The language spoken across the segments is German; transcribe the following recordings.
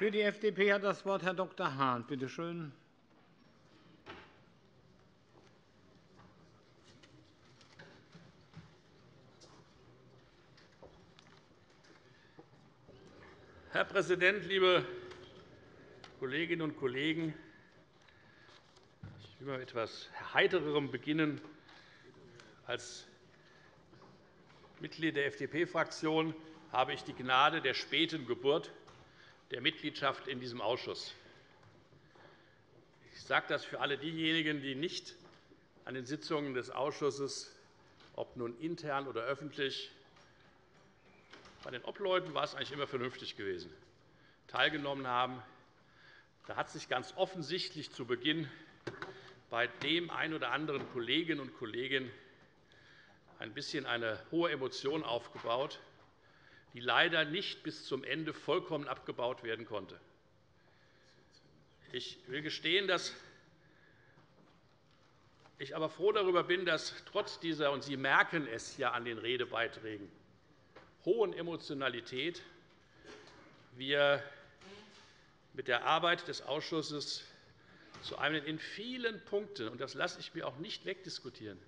Für die FDP hat das Wort Herr Dr. Hahn. Bitte schön. Herr Präsident, liebe Kolleginnen und Kollegen! Ich will mit etwas Heitererem beginnen. Als Mitglied der FDP-Fraktion habe ich die Gnade der späten Geburt der Mitgliedschaft in diesem Ausschuss. Ich sage das für alle diejenigen, die nicht an den Sitzungen des Ausschusses, ob nun intern oder öffentlich, bei den Obleuten war es eigentlich immer vernünftig gewesen, teilgenommen haben. Da hat sich ganz offensichtlich zu Beginn bei dem einen oder anderen Kolleginnen und Kollegen ein bisschen eine hohe Emotion aufgebaut, die leider nicht bis zum Ende vollkommen abgebaut werden konnte. Ich will gestehen, dass ich aber froh darüber bin, dass trotz dieser, und Sie merken es ja an den Redebeiträgen, hohen Emotionalität wir mit der Arbeit des Ausschusses zu einem in vielen Punkten, und das lasse ich mir auch nicht wegdiskutieren,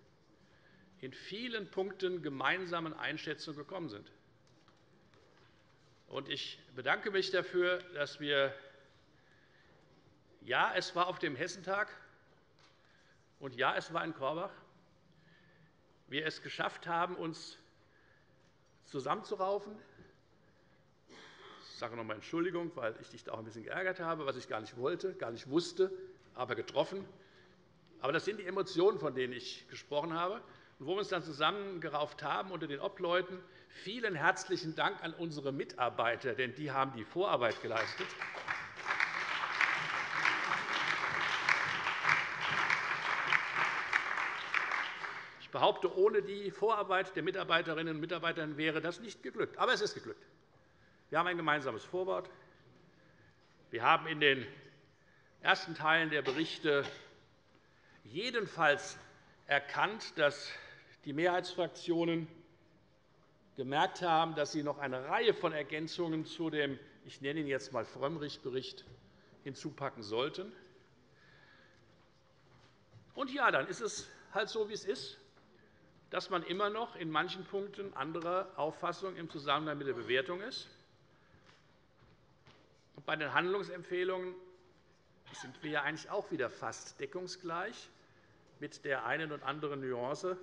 in vielen Punkten gemeinsamen Einschätzungen gekommen sind. Ich bedanke mich dafür, dass wir ja, es war auf dem Hessentag, und ja, es war in Korbach, wir es geschafft haben, uns zusammenzuraufen. Ich sage noch einmal Entschuldigung, weil ich dich da auch ein bisschen geärgert habe, was ich gar nicht wollte, gar nicht wusste, aber getroffen. Aber das sind die Emotionen, von denen ich gesprochen habe, und wo wir uns dann zusammengerauft haben unter den Obleuten. Vielen herzlichen Dank an unsere Mitarbeiter, denn die haben die Vorarbeit geleistet. Ich behaupte, ohne die Vorarbeit der Mitarbeiterinnen und Mitarbeiter wäre das nicht geglückt. Aber es ist geglückt. Wir haben ein gemeinsames Vorwort. Wir haben in den ersten Teilen der Berichte jedenfalls erkannt, dass die Mehrheitsfraktionen gemerkt haben, dass sie noch eine Reihe von Ergänzungen zu dem ich nenne ihn jetzt einmal Frömmrich-Bericht hinzupacken sollten. Und ja, dann ist es halt so, wie es ist, dass man immer noch in manchen Punkten anderer Auffassung im Zusammenhang mit der Bewertung ist. Bei den Handlungsempfehlungen sind wir ja eigentlich auch wieder fast deckungsgleich mit der einen oder anderen Nuance.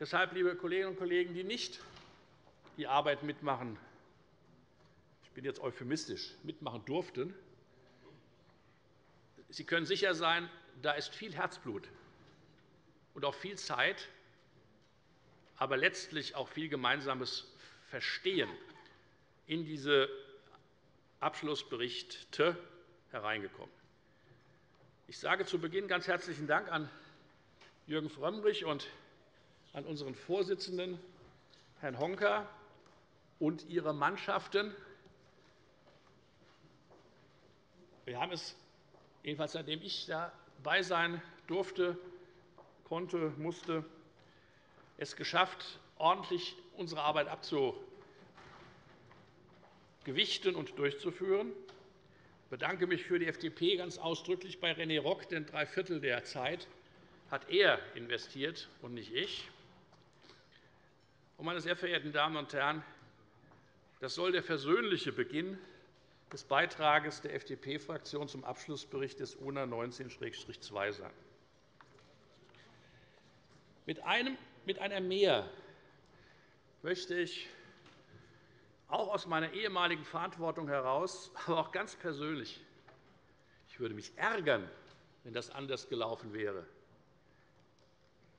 Deshalb, liebe Kolleginnen und Kollegen, die nicht die Arbeit mitmachen, ich bin jetzt euphemistisch, mitmachen durften, Sie können sicher sein, da ist viel Herzblut und auch viel Zeit, aber letztlich auch viel gemeinsames Verstehen in diese Abschlussberichte hereingekommen. Ich sage zu Beginn ganz herzlichen Dank an Jürgen Frömmrich und an unseren Vorsitzenden, Herrn Honka, und Ihre Mannschaften. Wir haben es, jedenfalls seitdem ich dabei sein durfte, konnte, musste, es geschafft, ordentlich unsere Arbeit abzugewichten und durchzuführen. Ich bedanke mich für die FDP ganz ausdrücklich bei René Rock, denn drei Viertel der Zeit hat er investiert und nicht ich. Meine sehr verehrten Damen und Herren, das soll der versöhnliche Beginn des Beitrags der FDP-Fraktion zum Abschlussbericht des UNA 19-2 sein. Mit, einem, mit einer Mehr möchte ich auch aus meiner ehemaligen Verantwortung heraus, aber auch ganz persönlich, ich würde mich ärgern, wenn das anders gelaufen wäre,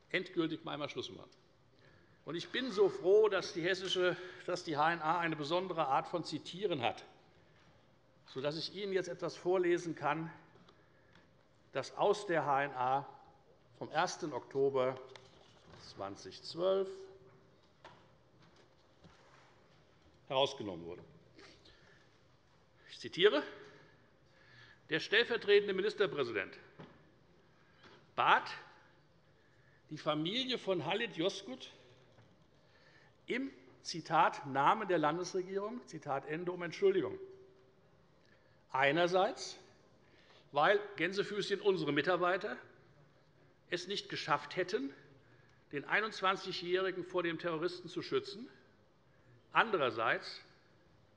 endgültig einmal Schluss machen. Ich bin so froh, dass die, hessische, dass die HNA eine besondere Art von Zitieren hat, sodass ich Ihnen jetzt etwas vorlesen kann, das aus der HNA vom 1. Oktober 2012 herausgenommen wurde. Ich zitiere. Der stellvertretende Ministerpräsident bat die Familie von Halit Yozgut im Zitat Namen der Landesregierung Zitat Ende um Entschuldigung. Einerseits, weil Gänsefüßchen unsere Mitarbeiter es nicht geschafft hätten, den 21-Jährigen vor dem Terroristen zu schützen. Andererseits,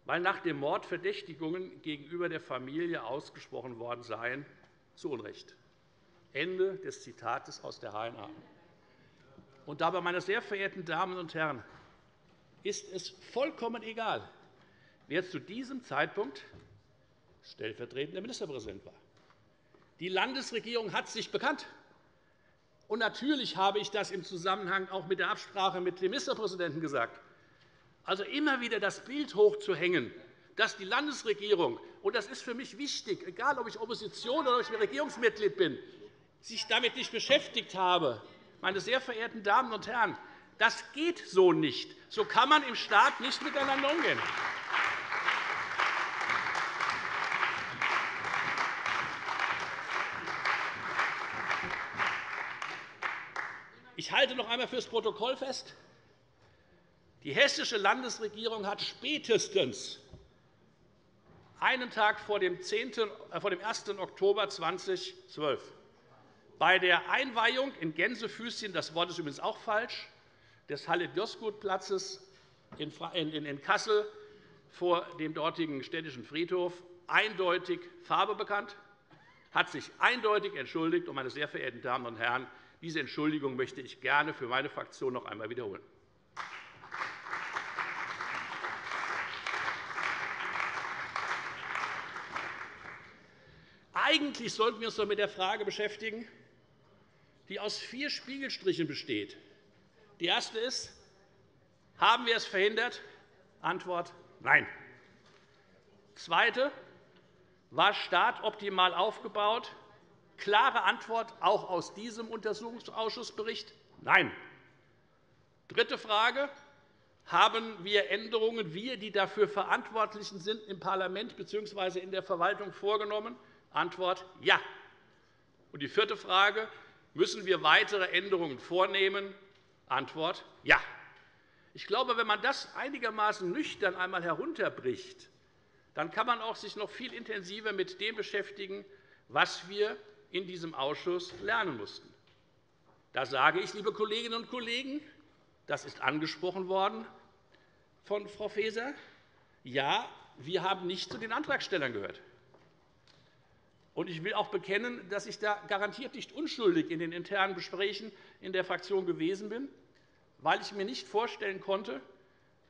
weil nach dem Mord Verdächtigungen gegenüber der Familie ausgesprochen worden seien, zu Unrecht. Ende des Zitates aus der HNA. Und dabei, meine sehr verehrten Damen und Herren, ist es vollkommen egal, wer zu diesem Zeitpunkt stellvertretender Ministerpräsident war. Die Landesregierung hat sich bekannt. Und natürlich habe ich das im Zusammenhang auch mit der Absprache mit dem Ministerpräsidenten gesagt. Also immer wieder das Bild hochzuhängen, dass die Landesregierung, und das ist für mich wichtig, egal ob ich Opposition oder ob ich Regierungsmitglied bin, sich damit nicht beschäftigt habe, meine sehr verehrten Damen und Herren, das geht so nicht. So kann man im Staat nicht miteinander umgehen. Ich halte noch einmal fürs Protokoll fest. Die hessische Landesregierung hat spätestens einen Tag vor dem, 1. Äh, Oktober 2012 bei der Einweihung in Gänsefüßchen, das Wort ist übrigens auch falsch, des Halle-Dioskurt-Platzes in Kassel vor dem dortigen städtischen Friedhof eindeutig Farbe bekannt, hat sich eindeutig entschuldigt. Und, meine sehr verehrten Damen und Herren, diese Entschuldigung möchte ich gerne für meine Fraktion noch einmal wiederholen. Eigentlich sollten wir uns doch mit der Frage beschäftigen, die aus vier Spiegelstrichen besteht. Die erste ist, haben wir es verhindert? Antwort Nein. Zweite, war Staat optimal aufgebaut? Klare Antwort auch aus diesem Untersuchungsausschussbericht Nein. Dritte Frage. Haben wir Änderungen, wir, die dafür Verantwortlichen sind, im Parlament bzw. in der Verwaltung vorgenommen? Antwort Ja. Und die vierte Frage. Müssen wir weitere Änderungen vornehmen? Antwort Ja. Ich glaube, wenn man das einigermaßen nüchtern einmal herunterbricht, dann kann man auch sich noch viel intensiver mit dem beschäftigen, was wir in diesem Ausschuss lernen mussten. Da sage ich, liebe Kolleginnen und Kollegen, das ist angesprochen worden von Frau Faeser, ja, wir haben nicht zu den Antragstellern gehört. Ich will auch bekennen, dass ich da garantiert nicht unschuldig in den internen Gesprächen in der Fraktion gewesen bin, weil ich mir nicht vorstellen konnte,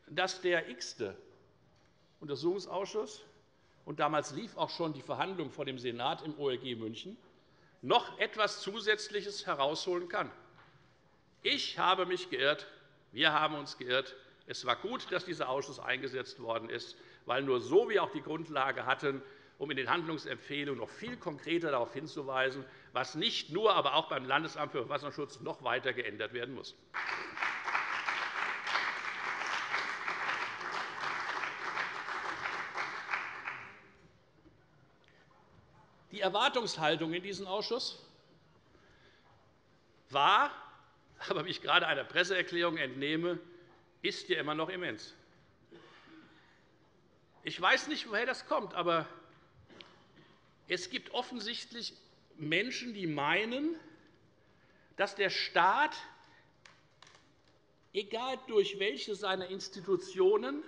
dass der x-te Untersuchungsausschuss und damals lief auch schon die Verhandlung vor dem Senat im OLG München noch etwas Zusätzliches herausholen kann. Ich habe mich geirrt, wir haben uns geirrt. Es war gut, dass dieser Ausschuss eingesetzt worden ist, weil nur so wir auch die Grundlage hatten, um in den Handlungsempfehlungen noch viel konkreter darauf hinzuweisen, was nicht nur, aber auch beim Landesamt für Verfassungsschutz noch weiter geändert werden muss. Erwartungshaltung in diesem Ausschuss war, aber wie ich gerade einer Presseerklärung entnehme, ist ja immer noch immens. Ich weiß nicht, woher das kommt, aber es gibt offensichtlich Menschen, die meinen, dass der Staat, egal durch welche seiner Institutionen,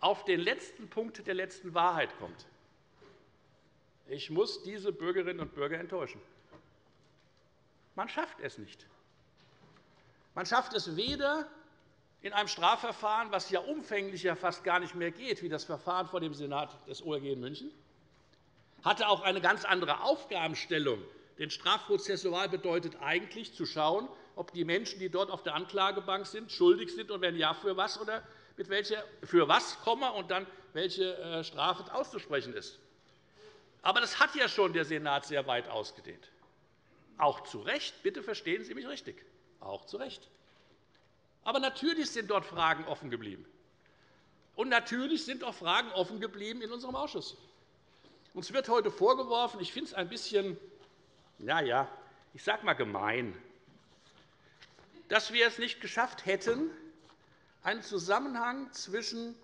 auf den letzten Punkt der letzten Wahrheit kommt. Ich muss diese Bürgerinnen und Bürger enttäuschen. Man schafft es nicht. Man schafft es weder, in einem Strafverfahren, das ja umfänglicher fast gar nicht mehr geht, wie das Verfahren vor dem Senat des OLG in München, hatte auch eine ganz andere Aufgabenstellung. Denn Strafprozessual bedeutet eigentlich, zu schauen, ob die Menschen, die dort auf der Anklagebank sind, schuldig sind und wenn ja, für was oder mit welcher, für was, und dann welche äh, Strafe auszusprechen ist. Aber das hat ja schon der Senat sehr weit ausgedehnt. Auch zu Recht, bitte verstehen Sie mich richtig, auch zu Recht. Aber natürlich sind dort Fragen offen geblieben. Und natürlich sind auch Fragen offen geblieben in unserem Ausschuss. Uns wird heute vorgeworfen, ich finde es ein bisschen, na ja, ich sage einmal gemein, dass wir es nicht geschafft hätten, einen Zusammenhang zwischen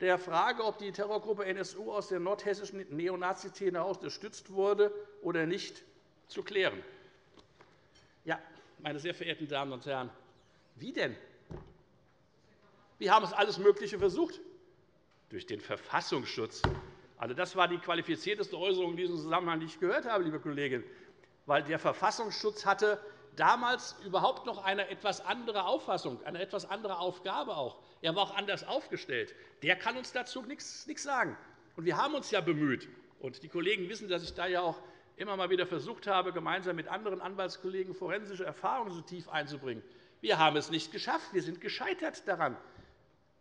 der Frage, ob die Terrorgruppe NSU aus der nordhessischen Neonazi-Szene unterstützt wurde oder nicht, zu klären. Ja, meine sehr verehrten Damen und Herren, wie denn? Wir haben es alles Mögliche versucht. Durch den Verfassungsschutz. Also, das war die qualifizierteste Äußerung in diesem Zusammenhang, die ich gehört habe, liebe Kollegin. Weil der Verfassungsschutz hatte damals überhaupt noch eine etwas andere Auffassung, eine etwas andere Aufgabe auch. Er war auch anders aufgestellt. Der kann uns dazu nichts sagen. Und wir haben uns ja bemüht. Und die Kollegen wissen, dass ich da ja auch immer mal wieder versucht habe, gemeinsam mit anderen Anwaltskollegen forensische Erfahrungen so tief einzubringen. Wir haben es nicht geschafft. Wir sind gescheitert daran,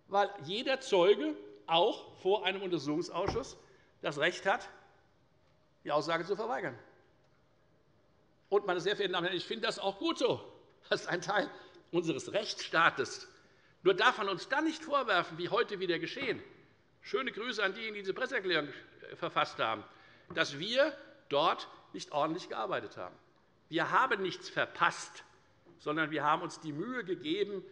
weil jeder Zeuge auch vor einem Untersuchungsausschuss das Recht hat, die Aussage zu verweigern. Und, meine sehr verehrten Damen und Herren, ich finde das auch gut so. Das ist ein Teil unseres Rechtsstaates. Nur darf man uns dann nicht vorwerfen, wie heute wieder geschehen, schöne Grüße an diejenigen, die diese Presseerklärung äh, verfasst haben, dass wir dort nicht ordentlich gearbeitet haben. Wir haben nichts verpasst, sondern wir haben uns die Mühe gegeben,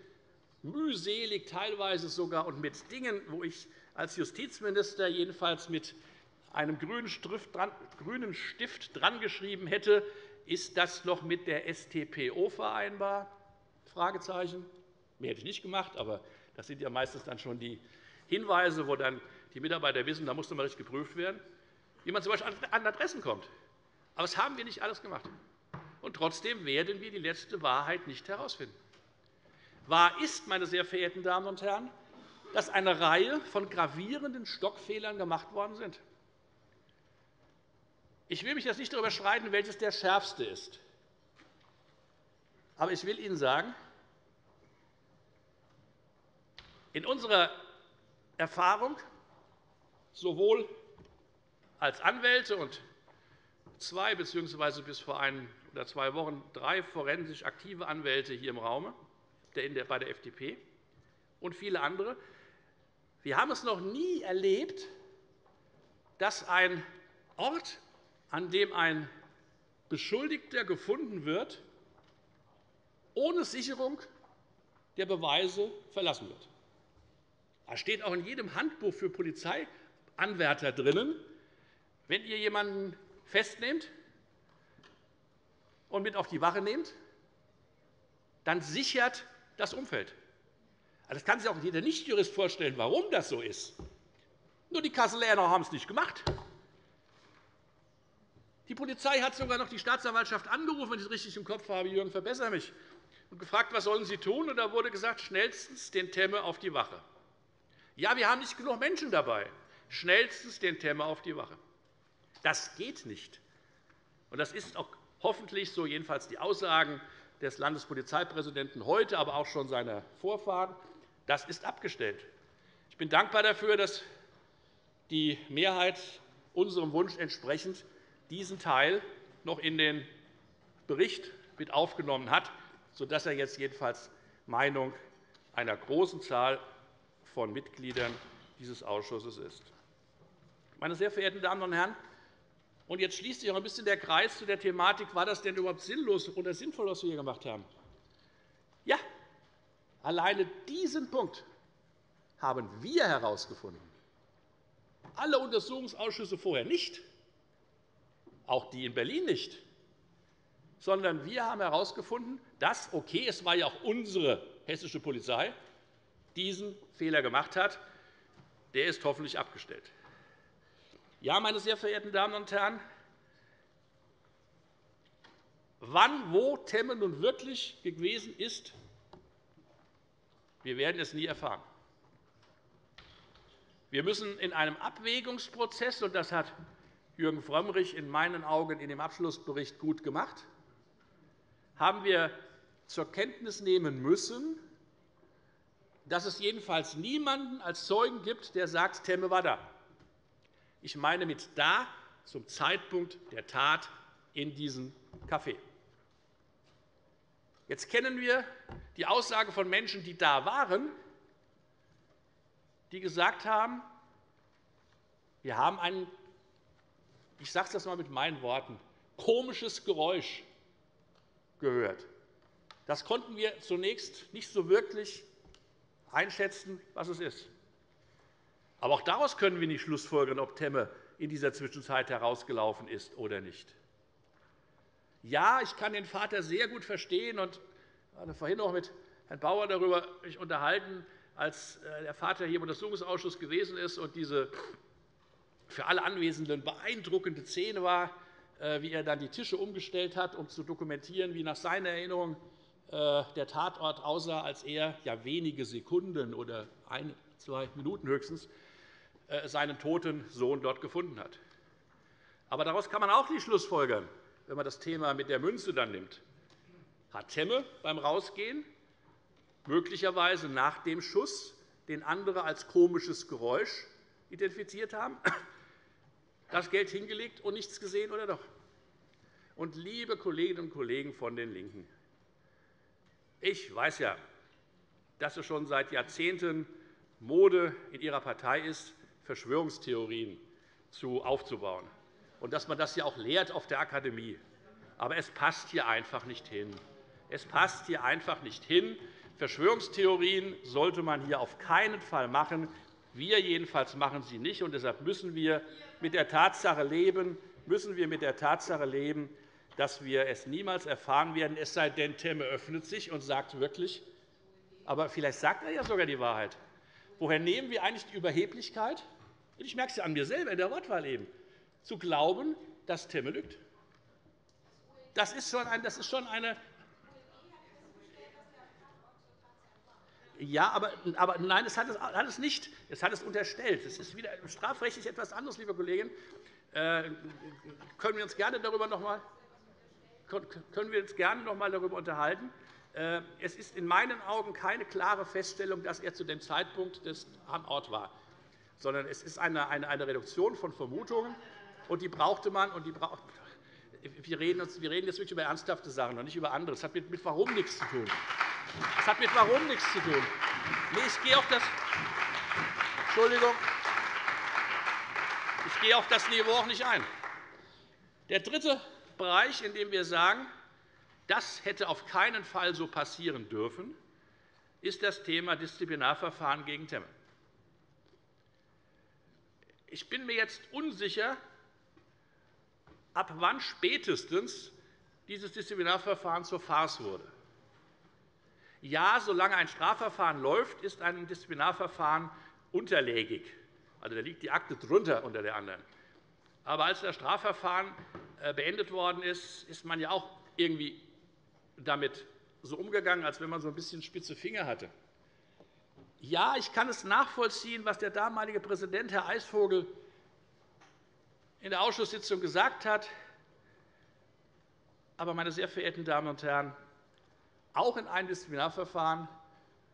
mühselig teilweise sogar und mit Dingen, wo ich als Justizminister jedenfalls mit einem grünen Stift drangeschrieben hätte, ist das noch mit der StPO vereinbar? Fragezeichen. Mehr hätte ich nicht gemacht, aber das sind ja meistens dann schon die Hinweise, wo dann die Mitarbeiter wissen, da muss noch mal richtig geprüft werden, wie man z.B. an Adressen kommt. Aber das haben wir nicht alles gemacht. Und trotzdem werden wir die letzte Wahrheit nicht herausfinden. Wahr ist, meine sehr verehrten Damen und Herren, dass eine Reihe von gravierenden Stockfehlern gemacht worden sind. Ich will mich jetzt nicht darüber streiten, welches der schärfste ist. Aber ich will Ihnen sagen, in unserer Erfahrung, sowohl als Anwälte und zwei bzw. bis vor ein oder zwei Wochen drei forensisch aktive Anwälte hier im Raum bei der FDP und viele andere, wir haben es noch nie erlebt, dass ein Ort an dem ein Beschuldigter gefunden wird, ohne Sicherung der Beweise verlassen wird. Das steht auch in jedem Handbuch für Polizeianwärter drin. Wenn ihr jemanden festnehmt und mit auf die Wache nehmt, dann sichert das Umfeld. Also das kann sich auch jeder Nichtjurist vorstellen, warum das so ist. Nur die Kasseler haben es nicht gemacht. Die Polizei hat sogar noch die Staatsanwaltschaft angerufen, wenn ich es richtig im Kopf habe, Jürgen, verbessere mich, und gefragt, was sollen sie tun. Und da wurde gesagt, schnellstens den Temme auf die Wache. Ja, wir haben nicht genug Menschen dabei. Schnellstens den Temme auf die Wache. Das geht nicht. Und das ist auch hoffentlich so jedenfalls die Aussagen des Landespolizeipräsidenten heute, aber auch schon seiner Vorfahren. Das ist abgestellt. Ich bin dankbar dafür, dass die Mehrheit unserem Wunsch entsprechend diesen Teil noch in den Bericht mit aufgenommen hat, sodass er jetzt jedenfalls Meinung einer großen Zahl von Mitgliedern dieses Ausschusses ist. Meine sehr verehrten Damen und Herren, und jetzt schließt sich auch ein bisschen der Kreis zu der Thematik, war das denn überhaupt sinnlos oder sinnvoll, was wir hier gemacht haben? Ja, alleine diesen Punkt haben wir herausgefunden. Alle Untersuchungsausschüsse vorher nicht auch die in Berlin nicht, sondern wir haben herausgefunden, dass, okay, es war ja auch unsere hessische Polizei, diesen Fehler gemacht hat. Der ist hoffentlich abgestellt. Ja, meine sehr verehrten Damen und Herren, wann, wo Temme nun wirklich gewesen ist, wir werden es nie erfahren. Wir müssen in einem Abwägungsprozess, und das hat Jürgen Frömmrich in meinen Augen in dem Abschlussbericht gut gemacht, haben wir zur Kenntnis nehmen müssen, dass es jedenfalls niemanden als Zeugen gibt, der sagt, Temme war da. Ich meine mit da zum Zeitpunkt der Tat in diesem Café. Jetzt kennen wir die Aussage von Menschen, die da waren, die gesagt haben, wir haben einen ich sage das einmal mit meinen Worten, komisches Geräusch gehört. Das konnten wir zunächst nicht so wirklich einschätzen, was es ist. Aber auch daraus können wir nicht schlussfolgern, ob Temme in dieser Zwischenzeit herausgelaufen ist oder nicht. Ja, ich kann den Vater sehr gut verstehen und hatte vorhin noch mit Herrn Bauer darüber mich unterhalten, als äh, der Vater hier im Untersuchungsausschuss gewesen ist und diese für alle Anwesenden beeindruckende Szene war, äh, wie er dann die Tische umgestellt hat, um zu dokumentieren, wie nach seiner Erinnerung der Tatort aussah, als er ja wenige Sekunden oder ein, zwei Minuten höchstens seinen toten Sohn dort gefunden hat. Aber daraus kann man auch nicht schlussfolgern, wenn man das Thema mit der Münze dann nimmt. Hat Temme beim Rausgehen möglicherweise nach dem Schuss, den andere als komisches Geräusch identifiziert haben, das Geld hingelegt und nichts gesehen, oder doch? Und liebe Kolleginnen und Kollegen von den LINKEN, ich weiß ja, dass es schon seit Jahrzehnten Mode in Ihrer Partei ist, Verschwörungstheorien aufzubauen und dass man das ja auch lehrt auf der Akademie. Aber es passt hier einfach nicht hin. Es passt hier einfach nicht hin. Verschwörungstheorien sollte man hier auf keinen Fall machen. Wir jedenfalls machen sie nicht. Und deshalb müssen wir mit der Tatsache leben, müssen wir mit der Tatsache leben, dass wir es niemals erfahren werden, es sei denn, Temme öffnet sich und sagt wirklich, aber vielleicht sagt er ja sogar die Wahrheit. Woher nehmen wir eigentlich die Überheblichkeit? Ich merke es an mir selber in der Wortwahl eben zu glauben, dass Temme lügt. Das ist schon, ein, das ist schon eine. Ja, aber, aber nein, es hat es, hat es nicht. Es hat es unterstellt. Es ist wieder strafrechtlich etwas anderes, liebe Kollegin. Äh, können wir uns gerne darüber noch mal, können wir uns gerne noch einmal darüber unterhalten. Äh, es ist in meinen Augen keine klare Feststellung, dass er zu dem Zeitpunkt am Ort war, sondern es ist eine, Reduktion von Vermutungen und die brauchte man. Und die braucht wir reden, jetzt wirklich über ernsthafte Sachen und nicht über andere. Das hat mit, mit Warum nichts zu tun. Das hat mit Warum nichts zu tun. Nee, ich gehe auf das Entschuldigung. Ich gehe auf das Niveau auch nicht ein. Der dritte Bereich, in dem wir sagen, das hätte auf keinen Fall so passieren dürfen, ist das Thema Disziplinarverfahren gegen Temme. Ich bin mir jetzt unsicher, ab wann spätestens dieses Disziplinarverfahren zur Farce wurde. Ja, solange ein Strafverfahren läuft, ist ein Disziplinarverfahren unterlägig. Also, da liegt die Akte drunter unter der anderen. Aber als das Strafverfahren beendet worden ist, ist man ja auch irgendwie damit so umgegangen, als wenn man so ein bisschen spitze Finger hatte. Ja, ich kann es nachvollziehen, was der damalige Präsident, Herr Eisvogel, in der Ausschusssitzung gesagt hat. Aber, meine sehr verehrten Damen und Herren, auch in einem Disziplinarverfahren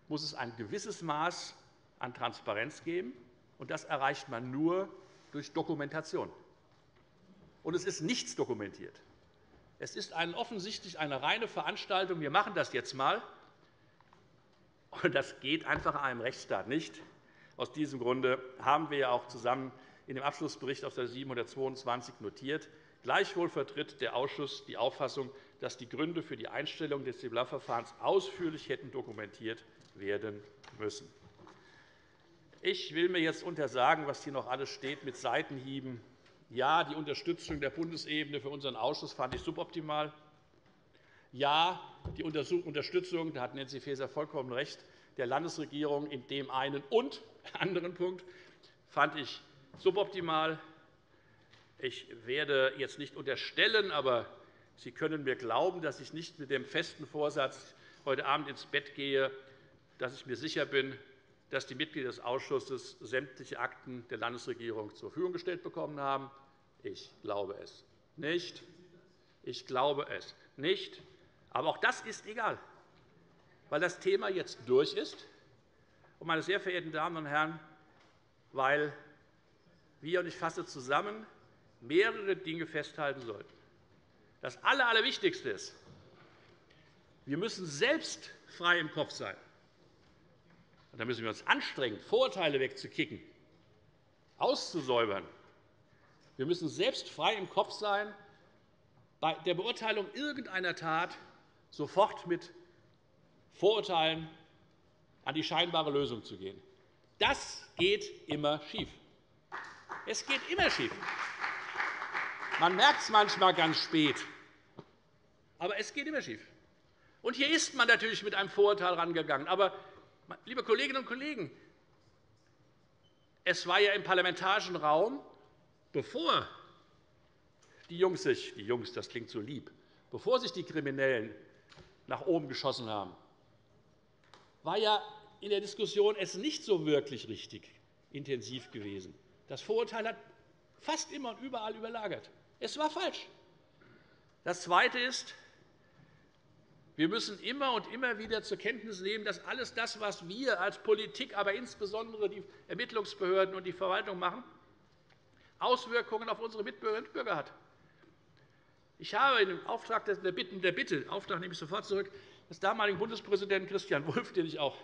muss es ein gewisses Maß an Transparenz geben, und das erreicht man nur durch Dokumentation. Und es ist nichts dokumentiert. Es ist offensichtlich eine reine Veranstaltung. Wir machen das jetzt einmal. Das geht einfach in einem Rechtsstaat nicht. Aus diesem Grunde haben wir ja auch zusammen in dem Abschlussbericht auf der 722 notiert. Gleichwohl vertritt der Ausschuss die Auffassung, dass die Gründe für die Einstellung des Disziplinarverfahrens ausführlich hätten dokumentiert werden müssen. Ich will mir jetzt untersagen, was hier noch alles steht mit Seitenhieben. Ja, die Unterstützung der Bundesebene für unseren Ausschuss fand ich suboptimal. Ja, die Unterstützung, da hat Nancy Faeser vollkommen recht, der Landesregierung in dem einen und anderen Punkt fand ich suboptimal. Ich werde jetzt nicht unterstellen, aber Sie können mir glauben, dass ich nicht mit dem festen Vorsatz heute Abend ins Bett gehe, dass ich mir sicher bin, dass die Mitglieder des Ausschusses sämtliche Akten der Landesregierung zur Verfügung gestellt bekommen haben. Ich glaube es nicht. Ich glaube es nicht. Aber auch das ist egal, weil das Thema jetzt durch ist. Und, meine sehr verehrten Damen und Herren, weil wir, und ich fasse zusammen, mehrere Dinge festhalten sollten. Das Allerwichtigste ist, wir müssen selbst frei im Kopf sein. Da müssen wir uns anstrengen, Vorurteile wegzukicken, auszusäubern. Wir müssen selbst frei im Kopf sein, bei der Beurteilung irgendeiner Tat sofort mit Vorurteilen an die scheinbare Lösung zu gehen. Das geht immer schief. Es geht immer schief. Man merkt es manchmal ganz spät, aber es geht immer schief. Und hier ist man natürlich mit einem Vorurteil rangegangen. Aber, liebe Kolleginnen und Kollegen, es war ja im parlamentarischen Raum, bevor die Jungs sich, die Jungs, das klingt so lieb, bevor sich die Kriminellen nach oben geschossen haben, war ja in der Diskussion es nicht so wirklich richtig intensiv gewesen. Das Vorurteil hat fast immer und überall überlagert. Es war falsch. Das Zweite ist, wir müssen immer und immer wieder zur Kenntnis nehmen, dass alles das, was wir als Politik, aber insbesondere die Ermittlungsbehörden und die Verwaltung machen, Auswirkungen auf unsere Mitbürgerinnen und Bürger hat. Ich habe im Auftrag der Bitte, der Bitte Auftrag nehme ich sofort zurück, des damaligen Bundespräsidenten Christian Wulff, den ich auch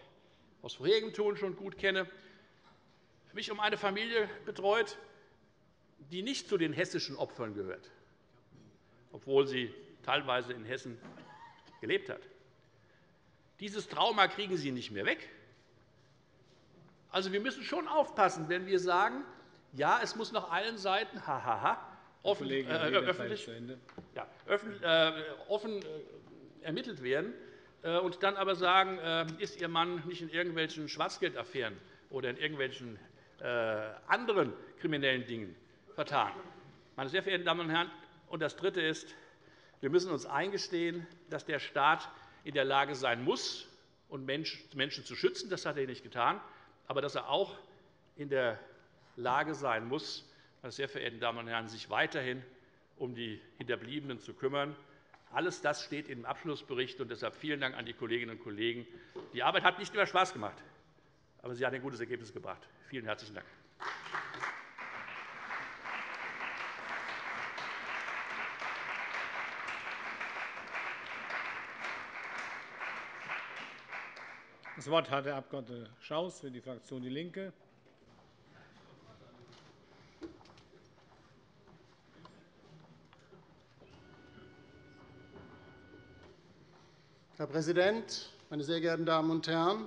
aus vorherigem Tun schon gut kenne, mich um eine Familie betreut, die nicht zu den hessischen Opfern gehört, obwohl sie teilweise in Hessen gelebt hat. Dieses Trauma kriegen Sie nicht mehr weg. Also, wir müssen schon aufpassen, wenn wir sagen, ja, es muss nach allen Seiten ha, ha, ha, offen, äh, öffentlich, ja, offen, äh, offen äh, ermittelt werden äh, und dann aber sagen, äh, ist Ihr Mann nicht in irgendwelchen Schwarzgeldaffären oder in irgendwelchen äh, anderen kriminellen Dingen vertan. Meine sehr verehrten Damen und Herren, und das Dritte ist, wir müssen uns eingestehen, dass der Staat in der Lage sein muss, Menschen zu schützen. Das hat er nicht getan. Aber dass er auch in der Lage sein muss, meine sehr verehrten Damen und Herren, sich weiterhin um die Hinterbliebenen zu kümmern. Alles das steht im Abschlussbericht. Und deshalb vielen Dank an die Kolleginnen und Kollegen. Die Arbeit hat nicht immer Spaß gemacht, aber sie hat ein gutes Ergebnis gebracht. Vielen herzlichen Dank. Das Wort hat der Abg. Schaus für die Fraktion DIE LINKE. Herr Präsident, meine sehr geehrten Damen und Herren!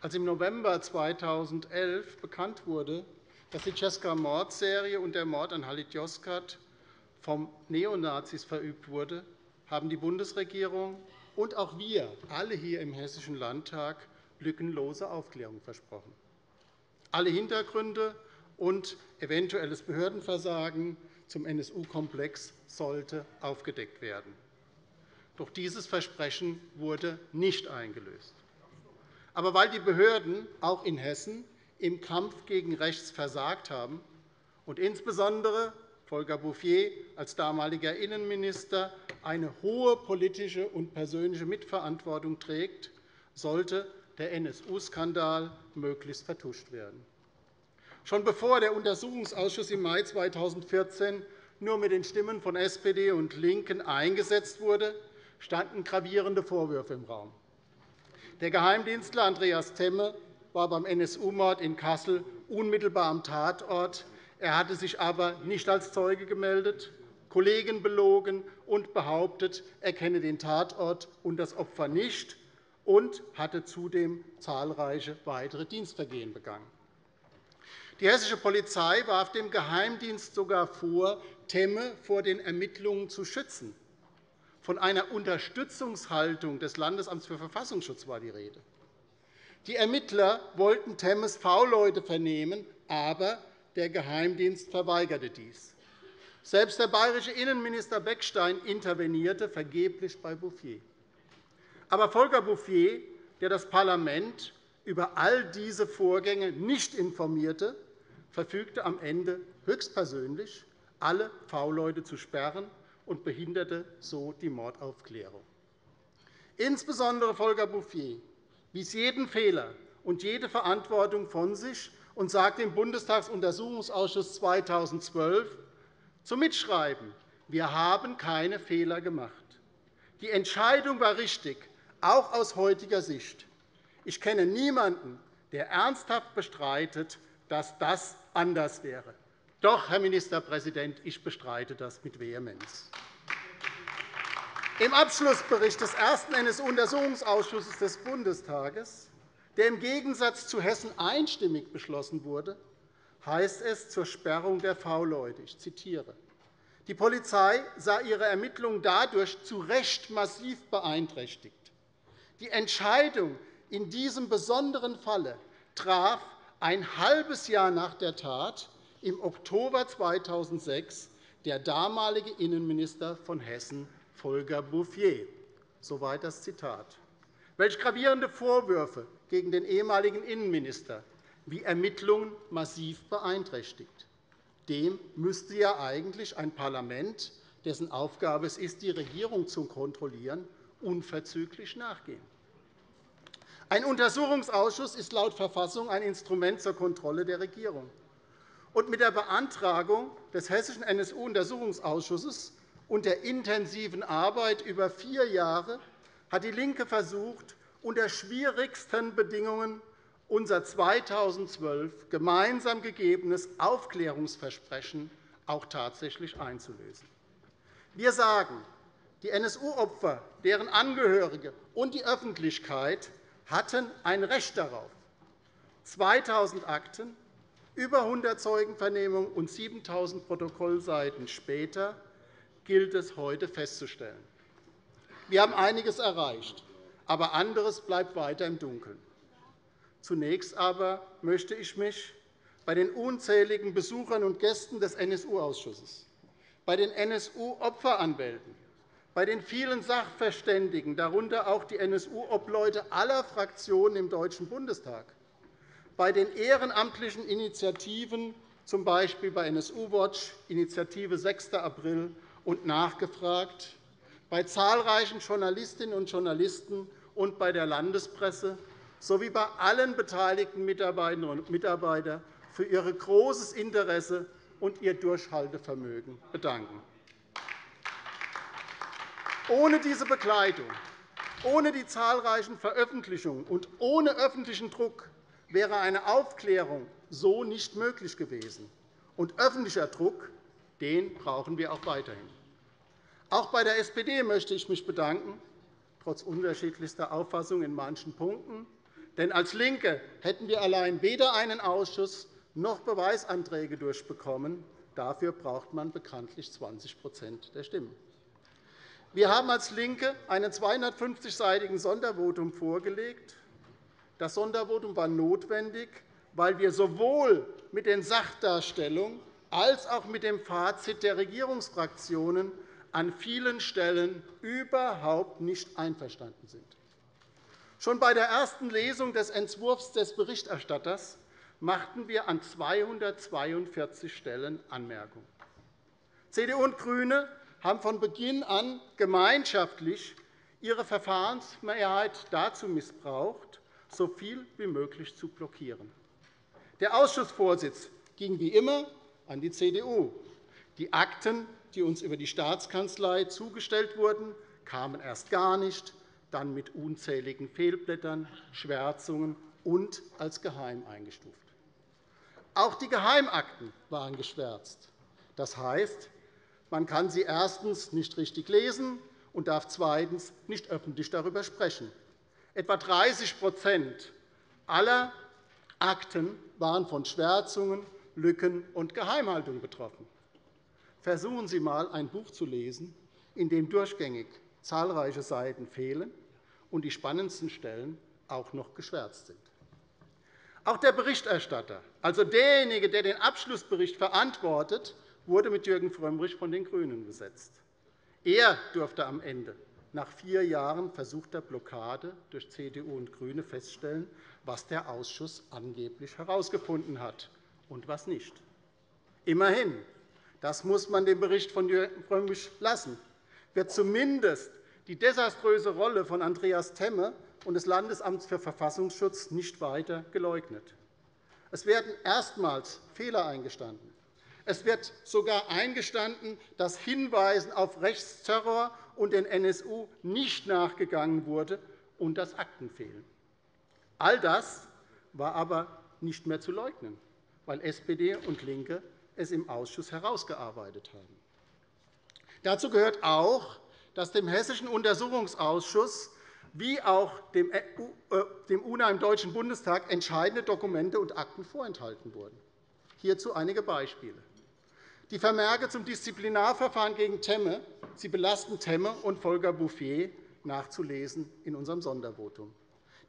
Als im November 2011 bekannt wurde, dass die Cesca-Mordserie und der Mord an Halit Yozgat vom Neonazis verübt wurde, haben die Bundesregierung und auch wir alle hier im Hessischen Landtag lückenlose Aufklärung versprochen. Alle Hintergründe und eventuelles Behördenversagen zum NSU-Komplex sollte aufgedeckt werden. Doch dieses Versprechen wurde nicht eingelöst. Aber weil die Behörden auch in Hessen im Kampf gegen rechts versagt haben und insbesondere Volker Bouffier als damaliger Innenminister eine hohe politische und persönliche Mitverantwortung trägt, sollte der NSU-Skandal möglichst vertuscht werden. Schon bevor der Untersuchungsausschuss im Mai 2014 nur mit den Stimmen von SPD und LINKEN eingesetzt wurde, standen gravierende Vorwürfe im Raum. Der Geheimdienstler Andreas Temme war beim NSU-Mord in Kassel unmittelbar am Tatort er hatte sich aber nicht als Zeuge gemeldet, Kollegen belogen und behauptet, er kenne den Tatort und das Opfer nicht und hatte zudem zahlreiche weitere Dienstvergehen begangen. Die hessische Polizei warf dem Geheimdienst sogar vor, Temme vor den Ermittlungen zu schützen. Von einer Unterstützungshaltung des Landesamts für Verfassungsschutz war die Rede. Die Ermittler wollten Temmes V-Leute vernehmen, aber der Geheimdienst verweigerte dies. Selbst der bayerische Innenminister Beckstein intervenierte vergeblich bei Bouffier. Aber Volker Bouffier, der das Parlament über all diese Vorgänge nicht informierte, verfügte am Ende höchstpersönlich, alle V-Leute zu sperren und behinderte so die Mordaufklärung. Insbesondere Volker Bouffier wies jeden Fehler und jede Verantwortung von sich und sagte im Bundestagsuntersuchungsausschuss 2012 zum Mitschreiben, wir haben keine Fehler gemacht. Die Entscheidung war richtig, auch aus heutiger Sicht. Ich kenne niemanden, der ernsthaft bestreitet, dass das anders wäre. Doch, Herr Ministerpräsident, ich bestreite das mit Vehemenz. Im Abschlussbericht des ersten NSU-Untersuchungsausschusses des Bundestages der im Gegensatz zu Hessen einstimmig beschlossen wurde, heißt es zur Sperrung der V-Leute. Ich zitiere. Die Polizei sah ihre Ermittlungen dadurch zu Recht massiv beeinträchtigt. Die Entscheidung in diesem besonderen Falle traf ein halbes Jahr nach der Tat im Oktober 2006 der damalige Innenminister von Hessen, Volker Bouffier. Soweit das Zitat. Welch gravierende Vorwürfe gegen den ehemaligen Innenminister, wie Ermittlungen massiv beeinträchtigt. Dem müsste ja eigentlich ein Parlament, dessen Aufgabe es ist, die Regierung zu kontrollieren, unverzüglich nachgehen. Ein Untersuchungsausschuss ist laut Verfassung ein Instrument zur Kontrolle der Regierung. Und mit der Beantragung des Hessischen NSU-Untersuchungsausschusses und der intensiven Arbeit über vier Jahre hat DIE LINKE versucht, unter schwierigsten Bedingungen unser 2012 gemeinsam gegebenes Aufklärungsversprechen auch tatsächlich einzulösen. Wir sagen, die NSU-Opfer, deren Angehörige und die Öffentlichkeit hatten ein Recht darauf. 2.000 Akten, über 100 Zeugenvernehmungen und 7.000 Protokollseiten später gilt es heute festzustellen. Wir haben einiges erreicht, aber anderes bleibt weiter im Dunkeln. Zunächst aber möchte ich mich bei den unzähligen Besuchern und Gästen des NSU-Ausschusses, bei den NSU-Opferanwälten, bei den vielen Sachverständigen, darunter auch die NSU-Obleute aller Fraktionen im Deutschen Bundestag, bei den ehrenamtlichen Initiativen, z. B. bei NSU Watch, Initiative 6. April und Nachgefragt, bei zahlreichen Journalistinnen und Journalisten und bei der Landespresse sowie bei allen beteiligten Mitarbeiterinnen und Mitarbeitern für ihr großes Interesse und ihr Durchhaltevermögen bedanken. Ohne diese Begleitung, ohne die zahlreichen Veröffentlichungen und ohne öffentlichen Druck wäre eine Aufklärung so nicht möglich gewesen. Und öffentlicher Druck den brauchen wir auch weiterhin. Auch bei der SPD möchte ich mich bedanken, trotz unterschiedlichster Auffassung in manchen Punkten. Denn als LINKE hätten wir allein weder einen Ausschuss noch Beweisanträge durchbekommen. Dafür braucht man bekanntlich 20% der Stimmen. Wir haben als LINKE einen 250-seitigen Sondervotum vorgelegt. Das Sondervotum war notwendig, weil wir sowohl mit den Sachdarstellungen als auch mit dem Fazit der Regierungsfraktionen an vielen Stellen überhaupt nicht einverstanden sind. Schon bei der ersten Lesung des Entwurfs des Berichterstatters machten wir an 242 Stellen Anmerkungen. CDU und GRÜNE haben von Beginn an gemeinschaftlich ihre Verfahrensmehrheit dazu missbraucht, so viel wie möglich zu blockieren. Der Ausschussvorsitz ging wie immer an die CDU. Die Akten, die uns über die Staatskanzlei zugestellt wurden, kamen erst gar nicht, dann mit unzähligen Fehlblättern, Schwärzungen und als geheim eingestuft. Auch die Geheimakten waren geschwärzt. Das heißt, man kann sie erstens nicht richtig lesen und darf zweitens nicht öffentlich darüber sprechen. Etwa 30% aller Akten waren von Schwärzungen Lücken und Geheimhaltung betroffen. Versuchen Sie einmal, ein Buch zu lesen, in dem durchgängig zahlreiche Seiten fehlen und die spannendsten Stellen auch noch geschwärzt sind. Auch der Berichterstatter, also derjenige, der den Abschlussbericht verantwortet, wurde mit Jürgen Frömmrich von den GRÜNEN besetzt. Er durfte am Ende nach vier Jahren versuchter Blockade durch CDU und GRÜNE feststellen, was der Ausschuss angeblich herausgefunden hat und was nicht. Immerhin, das muss man dem Bericht von Jürgen Frömmrich lassen, wird zumindest die desaströse Rolle von Andreas Temme und des Landesamts für Verfassungsschutz nicht weiter geleugnet. Es werden erstmals Fehler eingestanden. Es wird sogar eingestanden, dass Hinweisen auf Rechtsterror und den NSU nicht nachgegangen wurde und dass Akten fehlen. All das war aber nicht mehr zu leugnen weil SPD und LINKE es im Ausschuss herausgearbeitet haben. Dazu gehört auch, dass dem Hessischen Untersuchungsausschuss wie auch dem äh, UNA im Deutschen Bundestag entscheidende Dokumente und Akten vorenthalten wurden. Hierzu einige Beispiele. Die Vermerke zum Disziplinarverfahren gegen Temme sie belasten Temme und Volker Bouffier nachzulesen in unserem Sondervotum.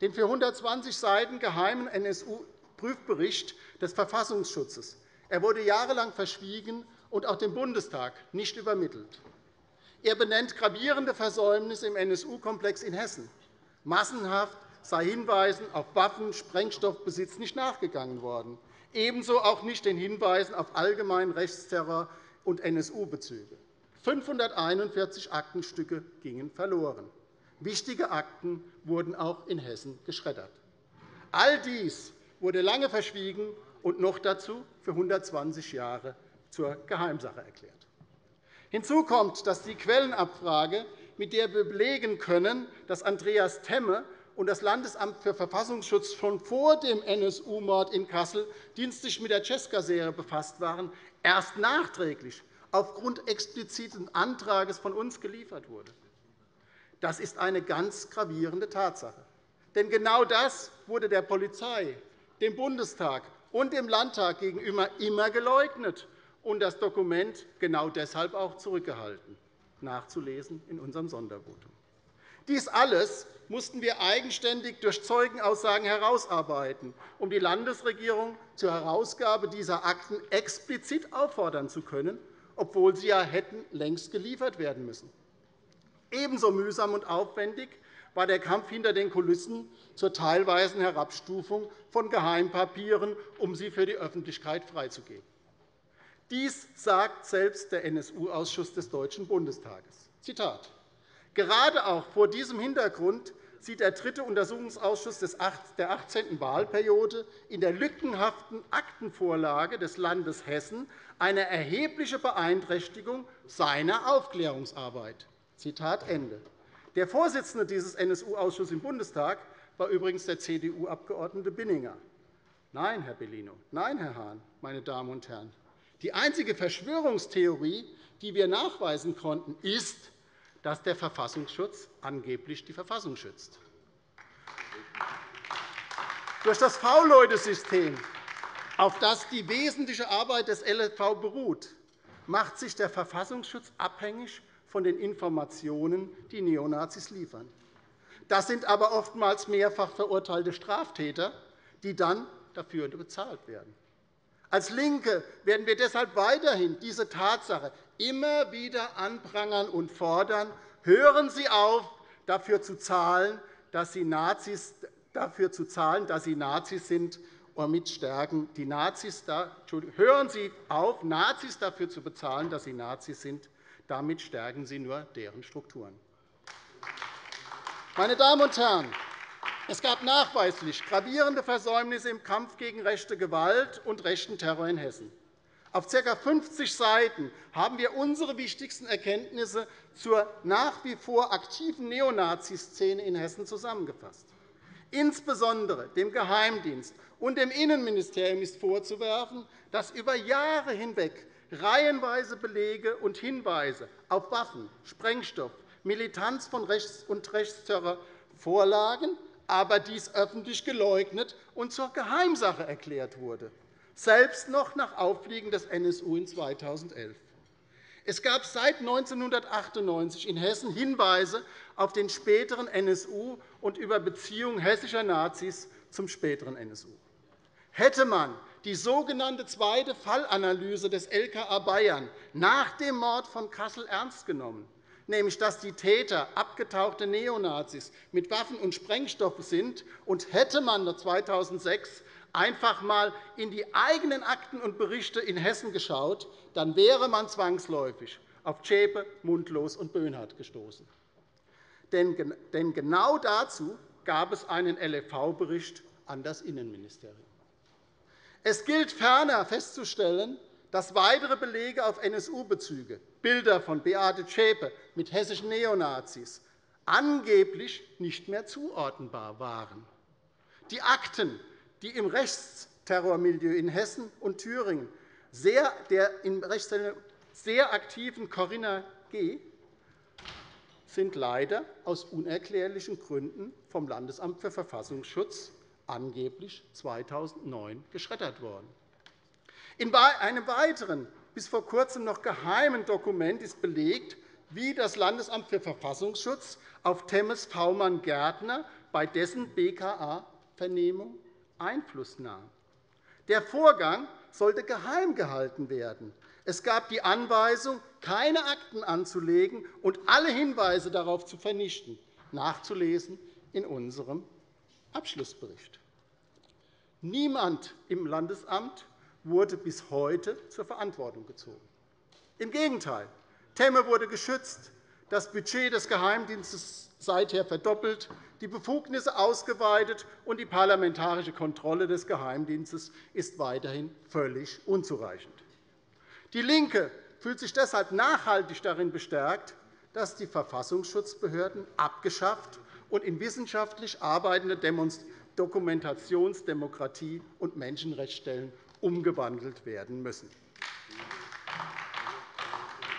Den für 120 Seiten geheimen NSU-Prüfbericht des Verfassungsschutzes. Er wurde jahrelang verschwiegen und auch dem Bundestag nicht übermittelt. Er benennt gravierende Versäumnisse im NSU-Komplex in Hessen. Massenhaft sei Hinweisen auf Waffen-, Sprengstoffbesitz nicht nachgegangen worden, ebenso auch nicht den Hinweisen auf allgemeinen Rechtsterror und NSU-Bezüge. 541 Aktenstücke gingen verloren. Wichtige Akten wurden auch in Hessen geschreddert. All dies wurde lange verschwiegen und noch dazu für 120 Jahre zur Geheimsache erklärt. Hinzu kommt, dass die Quellenabfrage, mit der wir belegen können, dass Andreas Temme und das Landesamt für Verfassungsschutz schon vor dem NSU-Mord in Kassel dienstlich mit der Cesca-Serie befasst waren, erst nachträglich aufgrund expliziten Antrags von uns geliefert wurde. Das ist eine ganz gravierende Tatsache. Denn genau das wurde der Polizei, dem Bundestag und dem Landtag gegenüber immer geleugnet und das Dokument genau deshalb auch zurückgehalten, nachzulesen in unserem Sondervotum. Dies alles mussten wir eigenständig durch Zeugenaussagen herausarbeiten, um die Landesregierung zur Herausgabe dieser Akten explizit auffordern zu können, obwohl sie ja hätten längst geliefert werden müssen. Ebenso mühsam und aufwendig war der Kampf hinter den Kulissen zur teilweisen Herabstufung von Geheimpapieren, um sie für die Öffentlichkeit freizugeben. Dies sagt selbst der NSU-Ausschuss des Deutschen Bundestages. Zitat. Gerade auch vor diesem Hintergrund sieht der dritte Untersuchungsausschuss der 18. Wahlperiode in der lückenhaften Aktenvorlage des Landes Hessen eine erhebliche Beeinträchtigung seiner Aufklärungsarbeit. Zitat Ende. Der Vorsitzende dieses NSU-Ausschusses im Bundestag war übrigens der CDU-Abgeordnete Binninger. Nein, Herr Bellino, nein, Herr Hahn, meine Damen und Herren. Die einzige Verschwörungstheorie, die wir nachweisen konnten, ist, dass der Verfassungsschutz angeblich die Verfassung schützt. Durch das V-Leute-System, auf das die wesentliche Arbeit des LV beruht, macht sich der Verfassungsschutz abhängig von den Informationen, die Neonazis liefern. Das sind aber oftmals mehrfach verurteilte Straftäter, die dann dafür bezahlt werden. Als LINKE werden wir deshalb weiterhin diese Tatsache immer wieder anprangern und fordern. Hören Sie auf, dafür zu zahlen, dass Sie Nazis, dafür zu zahlen, dass Sie Nazis sind und mit stärken. Die Nazis da, hören Sie auf, Nazis dafür zu bezahlen, dass sie Nazis sind. Damit stärken Sie nur deren Strukturen. Meine Damen und Herren, es gab nachweislich gravierende Versäumnisse im Kampf gegen rechte Gewalt und rechten Terror in Hessen. Auf ca. 50 Seiten haben wir unsere wichtigsten Erkenntnisse zur nach wie vor aktiven Neonazi-Szene in Hessen zusammengefasst. Insbesondere dem Geheimdienst und dem Innenministerium ist vorzuwerfen, dass über Jahre hinweg reihenweise Belege und Hinweise auf Waffen, Sprengstoff, Militanz von Rechts- und Rechtsterror vorlagen, aber dies öffentlich geleugnet und zur Geheimsache erklärt wurde, selbst noch nach Auffliegen des NSU in 2011. Es gab seit 1998 in Hessen Hinweise auf den späteren NSU und über Beziehungen hessischer Nazis zum späteren NSU. Hätte man die sogenannte zweite Fallanalyse des LKA Bayern nach dem Mord von Kassel ernst genommen, nämlich dass die Täter abgetauchte Neonazis mit Waffen und Sprengstoffen sind, und hätte man 2006 einfach einmal in die eigenen Akten und Berichte in Hessen geschaut, dann wäre man zwangsläufig auf Zschäpe, Mundlos und Böhnhardt gestoßen. Denn genau dazu gab es einen LFV-Bericht an das Innenministerium. Es gilt ferner festzustellen, dass weitere Belege auf NSU-Bezüge, Bilder von Beate Zschäpe mit hessischen Neonazis, angeblich nicht mehr zuordnenbar waren. Die Akten, die im Rechtsterrormilieu in Hessen und Thüringen sehr, der im Rechtsterror sehr aktiven Corinna G. sind leider aus unerklärlichen Gründen vom Landesamt für Verfassungsschutz angeblich 2009 geschreddert worden. In einem weiteren, bis vor Kurzem noch geheimen Dokument ist belegt, wie das Landesamt für Verfassungsschutz auf Temmes V-Mann Gärtner bei dessen BKA-Vernehmung Einfluss nahm. Der Vorgang sollte geheim gehalten werden. Es gab die Anweisung, keine Akten anzulegen und alle Hinweise darauf zu vernichten, nachzulesen in unserem Abschlussbericht. Niemand im Landesamt wurde bis heute zur Verantwortung gezogen. Im Gegenteil, Temme wurde geschützt, das Budget des Geheimdienstes seither verdoppelt, die Befugnisse ausgeweitet, und die parlamentarische Kontrolle des Geheimdienstes ist weiterhin völlig unzureichend. DIE LINKE fühlt sich deshalb nachhaltig darin bestärkt, dass die Verfassungsschutzbehörden abgeschafft und in wissenschaftlich arbeitende Dokumentationsdemokratie und Menschenrechtsstellen umgewandelt werden müssen.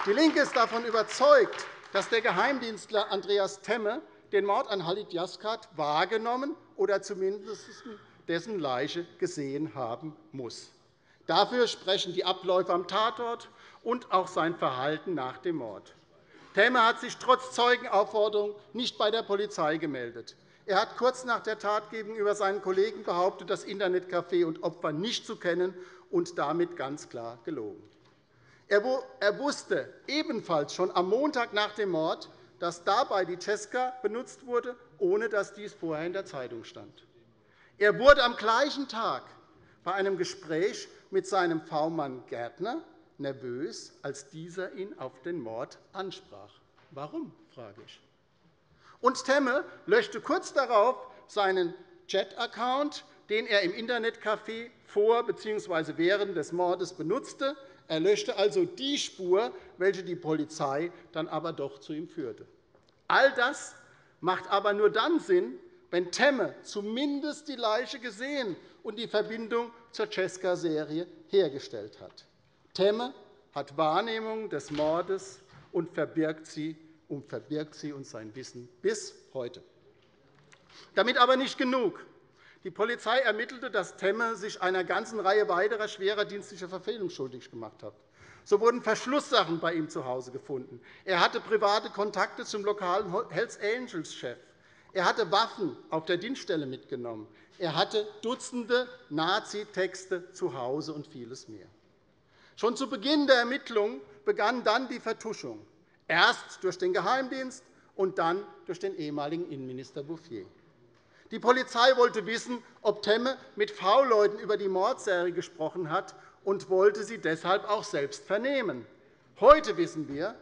DIE LINKE ist davon überzeugt, dass der Geheimdienstler Andreas Temme den Mord an Halit Yaskat wahrgenommen oder zumindest dessen Leiche gesehen haben muss. Dafür sprechen die Abläufe am Tatort und auch sein Verhalten nach dem Mord. Temme hat sich trotz Zeugenaufforderung nicht bei der Polizei gemeldet. Er hat kurz nach der Tat gegenüber seinen Kollegen behauptet, das Internetcafé und Opfer nicht zu kennen und damit ganz klar gelogen. Er wusste ebenfalls schon am Montag nach dem Mord, dass dabei die Cesca benutzt wurde, ohne dass dies vorher in der Zeitung stand. Er wurde am gleichen Tag bei einem Gespräch mit seinem V-Mann Gärtner nervös, als dieser ihn auf den Mord ansprach. Warum? frage ich. Und Temme löschte kurz darauf seinen Chat-Account, den er im Internetcafé vor bzw. während des Mordes benutzte. Er löschte also die Spur, welche die Polizei dann aber doch zu ihm führte. All das macht aber nur dann Sinn, wenn Temme zumindest die Leiche gesehen und die Verbindung zur Cesca-Serie hergestellt hat. Temme hat Wahrnehmung des Mordes und verbirgt sie und verbirgt sie und sein Wissen bis heute. Damit aber nicht genug. Die Polizei ermittelte, dass Temme sich einer ganzen Reihe weiterer schwerer dienstlicher Verfehlungen schuldig gemacht hat. So wurden Verschlusssachen bei ihm zu Hause gefunden. Er hatte private Kontakte zum lokalen Hells Angels-Chef. Er hatte Waffen auf der Dienststelle mitgenommen. Er hatte Dutzende Nazi-Texte zu Hause und vieles mehr. Schon zu Beginn der Ermittlungen begann dann die Vertuschung erst durch den Geheimdienst und dann durch den ehemaligen Innenminister Bouffier. Die Polizei wollte wissen, ob Temme mit V-Leuten über die Mordserie gesprochen hat und wollte sie deshalb auch selbst vernehmen. Heute wissen wir,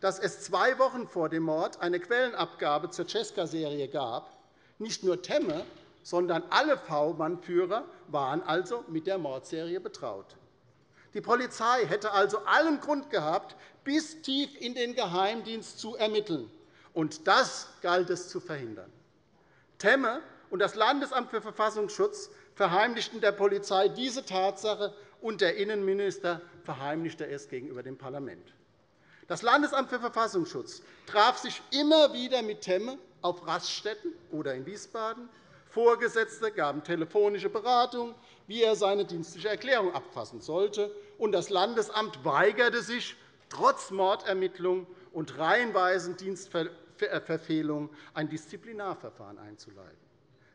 dass es zwei Wochen vor dem Mord eine Quellenabgabe zur Cesca-Serie gab. Nicht nur Temme, sondern alle V-Mann-Führer waren also mit der Mordserie betraut. Die Polizei hätte also allen Grund gehabt, bis tief in den Geheimdienst zu ermitteln. Und das galt es zu verhindern. Temme und das Landesamt für Verfassungsschutz verheimlichten der Polizei diese Tatsache, und der Innenminister verheimlichte es gegenüber dem Parlament. Das Landesamt für Verfassungsschutz traf sich immer wieder mit Temme auf Raststätten oder in Wiesbaden. Vorgesetzte gaben telefonische Beratung, wie er seine dienstliche Erklärung abfassen sollte. Und das Landesamt weigerte sich, trotz Mordermittlungen und reihenweisen Dienstverfehlungen ein Disziplinarverfahren einzuleiten.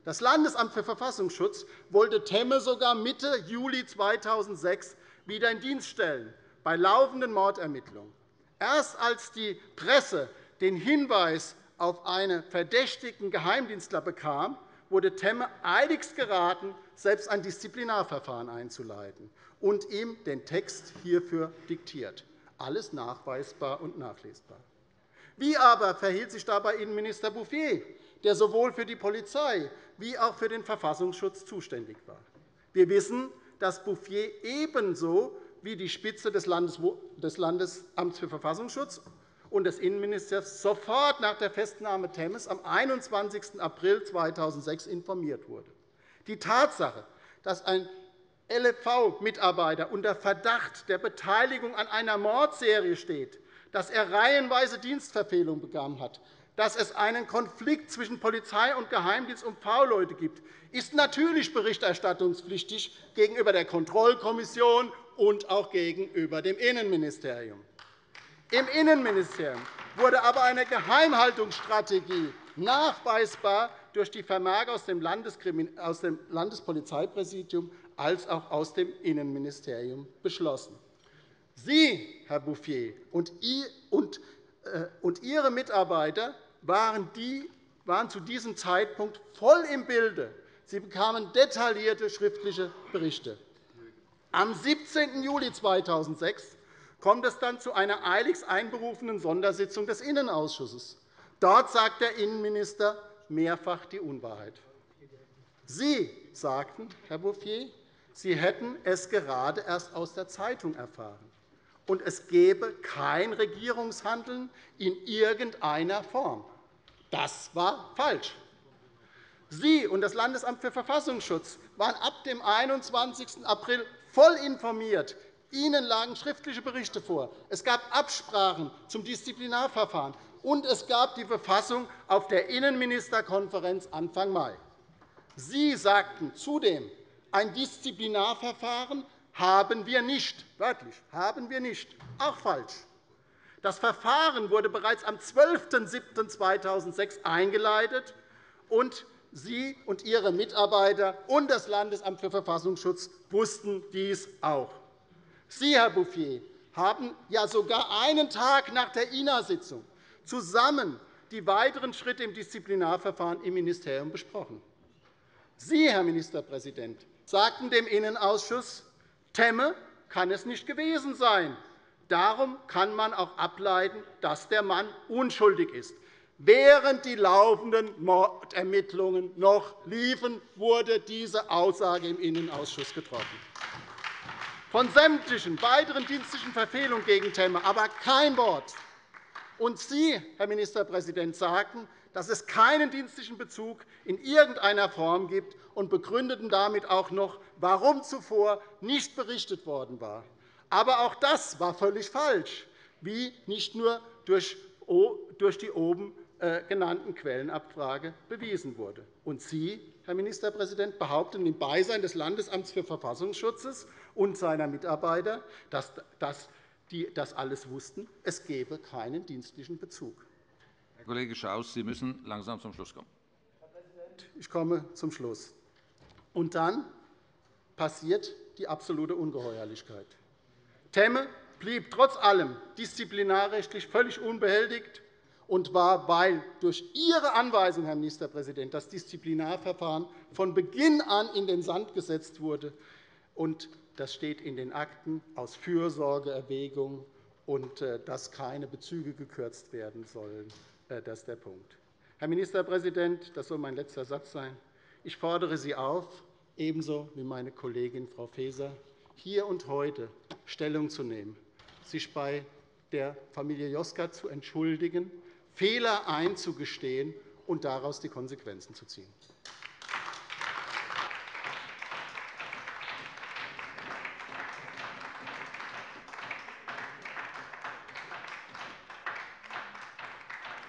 Das Landesamt für Verfassungsschutz wollte Temme sogar Mitte Juli 2006 wieder in Dienst stellen, bei laufenden Mordermittlungen. Erst als die Presse den Hinweis auf einen verdächtigen Geheimdienstler bekam, wurde Temme eiligst geraten, selbst ein Disziplinarverfahren einzuleiten und ihm den Text hierfür diktiert. Alles nachweisbar und nachlesbar. Wie aber verhielt sich dabei Innenminister Bouffier, der sowohl für die Polizei wie auch für den Verfassungsschutz zuständig war? Wir wissen, dass Bouffier ebenso wie die Spitze des Landesamts für Verfassungsschutz und des Innenministers sofort nach der Festnahme Temmes am 21. April 2006 informiert wurde. Die Tatsache, dass ein LFV-Mitarbeiter unter Verdacht der Beteiligung an einer Mordserie steht, dass er reihenweise Dienstverfehlungen begangen hat, dass es einen Konflikt zwischen Polizei und Geheimdienst um V-Leute gibt, ist natürlich berichterstattungspflichtig gegenüber der Kontrollkommission und auch gegenüber dem Innenministerium. Im Innenministerium wurde aber eine Geheimhaltungsstrategie nachweisbar durch die Vermerke aus dem Landespolizeipräsidium als auch aus dem Innenministerium beschlossen. Sie, Herr Bouffier, und äh, Ihre Mitarbeiter waren, zu diesem Zeitpunkt voll im Bilde. Sie bekamen detaillierte schriftliche Berichte. Am 17. Juli 2006 kommt es dann zu einer eiligst einberufenen Sondersitzung des Innenausschusses. Dort sagt der Innenminister mehrfach die Unwahrheit. Sie sagten, Herr Bouffier, Sie hätten es gerade erst aus der Zeitung erfahren und es gebe kein Regierungshandeln in irgendeiner Form. Das war falsch. Sie und das Landesamt für Verfassungsschutz waren ab dem 21. April voll informiert. Ihnen lagen schriftliche Berichte vor. Es gab Absprachen zum Disziplinarverfahren, und es gab die Befassung auf der Innenministerkonferenz Anfang Mai. Sie sagten zudem, ein Disziplinarverfahren haben wir nicht. Wörtlich, haben wir nicht. Auch falsch. Das Verfahren wurde bereits am 12.07.2006 eingeleitet, und Sie und Ihre Mitarbeiter und das Landesamt für Verfassungsschutz wussten dies auch. Sie, Herr Bouffier, haben ja sogar einen Tag nach der INA-Sitzung zusammen die weiteren Schritte im Disziplinarverfahren im Ministerium besprochen. Sie, Herr Ministerpräsident, sagten dem Innenausschuss, Temme kann es nicht gewesen sein. Darum kann man auch ableiten, dass der Mann unschuldig ist. Während die laufenden Mordermittlungen noch liefen, wurde diese Aussage im Innenausschuss getroffen. Von sämtlichen weiteren dienstlichen Verfehlungen gegen Temme aber kein Wort. Und Sie, Herr Ministerpräsident, sagten, dass es keinen dienstlichen Bezug in irgendeiner Form gibt und begründeten damit auch noch, warum zuvor nicht berichtet worden war. Aber auch das war völlig falsch, wie nicht nur durch die oben äh, genannten Quellenabfrage bewiesen wurde. Und Sie, Herr Ministerpräsident, behaupten im Beisein des Landesamts für Verfassungsschutz und seiner Mitarbeiter, dass die das alles wussten, es gebe keinen dienstlichen Bezug. Herr Kollege Schaus, Sie müssen langsam zum Schluss kommen. Herr Präsident, ich komme zum Schluss. Und dann passiert die absolute Ungeheuerlichkeit. Temme blieb trotz allem disziplinarrechtlich völlig unbehelligt und war, weil durch Ihre Anweisung, Herr Ministerpräsident, das Disziplinarverfahren von Beginn an in den Sand gesetzt wurde. Und das steht in den Akten aus Fürsorgeerwägung und äh, dass keine Bezüge gekürzt werden sollen. Äh, das ist der Punkt. Herr Ministerpräsident, das soll mein letzter Satz sein. Ich fordere Sie auf, ebenso wie meine Kollegin Frau Faeser, hier und heute Stellung zu nehmen, sich bei der Familie Joska zu entschuldigen, Fehler einzugestehen und daraus die Konsequenzen zu ziehen.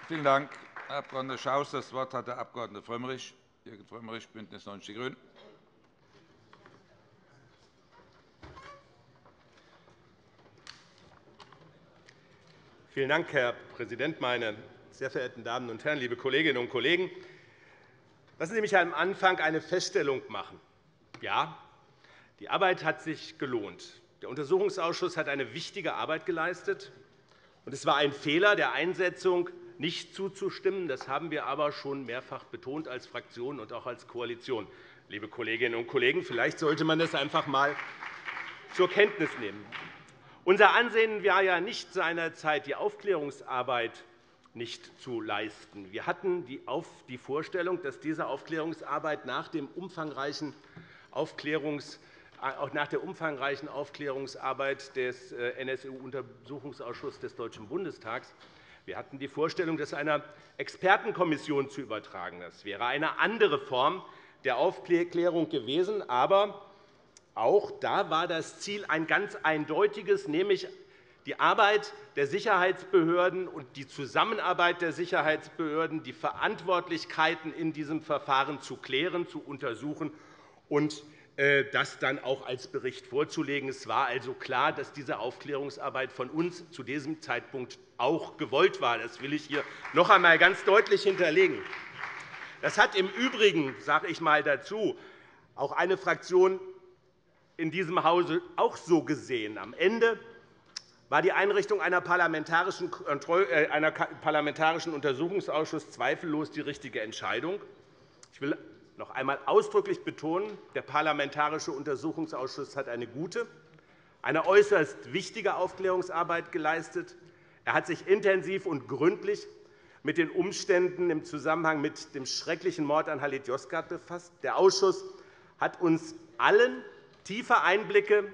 Vielen Dank, Herr Abg. Schaus. – Das Wort hat der Abg. Frömmrich, Jürgen Frömmrich, BÜNDNIS 90 die GRÜNEN. Vielen Dank, Herr Präsident, meine sehr verehrten Damen und Herren, liebe Kolleginnen und Kollegen! Lassen Sie mich am Anfang eine Feststellung machen. Ja, die Arbeit hat sich gelohnt. Der Untersuchungsausschuss hat eine wichtige Arbeit geleistet. und Es war ein Fehler der Einsetzung nicht zuzustimmen. Das haben wir aber schon mehrfach betont als Fraktion und auch als Koalition. Liebe Kolleginnen und Kollegen, vielleicht sollte man das einfach einmal zur Kenntnis nehmen. Unser Ansehen war ja nicht seinerzeit, die Aufklärungsarbeit nicht zu leisten. Wir hatten die Vorstellung, dass diese Aufklärungsarbeit nach, dem umfangreichen Aufklärungs auch nach der umfangreichen Aufklärungsarbeit des äh, NSU-Untersuchungsausschusses des Deutschen Bundestags wir hatten die Vorstellung, das einer Expertenkommission zu übertragen. Das wäre eine andere Form der Aufklärung gewesen. Aber auch da war das Ziel ein ganz eindeutiges, nämlich die Arbeit der Sicherheitsbehörden und die Zusammenarbeit der Sicherheitsbehörden, die Verantwortlichkeiten in diesem Verfahren zu klären, zu untersuchen und äh, das dann auch als Bericht vorzulegen. Es war also klar, dass diese Aufklärungsarbeit von uns zu diesem Zeitpunkt auch gewollt war. Das will ich hier noch einmal ganz deutlich hinterlegen. Das hat im Übrigen, sage ich einmal dazu, auch eine Fraktion in diesem Hause auch so gesehen. Am Ende war die Einrichtung einer parlamentarischen, äh, einer parlamentarischen Untersuchungsausschuss zweifellos die richtige Entscheidung. Ich will noch einmal ausdrücklich betonen, der Parlamentarische Untersuchungsausschuss hat eine gute, eine äußerst wichtige Aufklärungsarbeit geleistet. Er hat sich intensiv und gründlich mit den Umständen im Zusammenhang mit dem schrecklichen Mord an Halit Yozgat befasst. Der Ausschuss hat uns allen tiefe Einblicke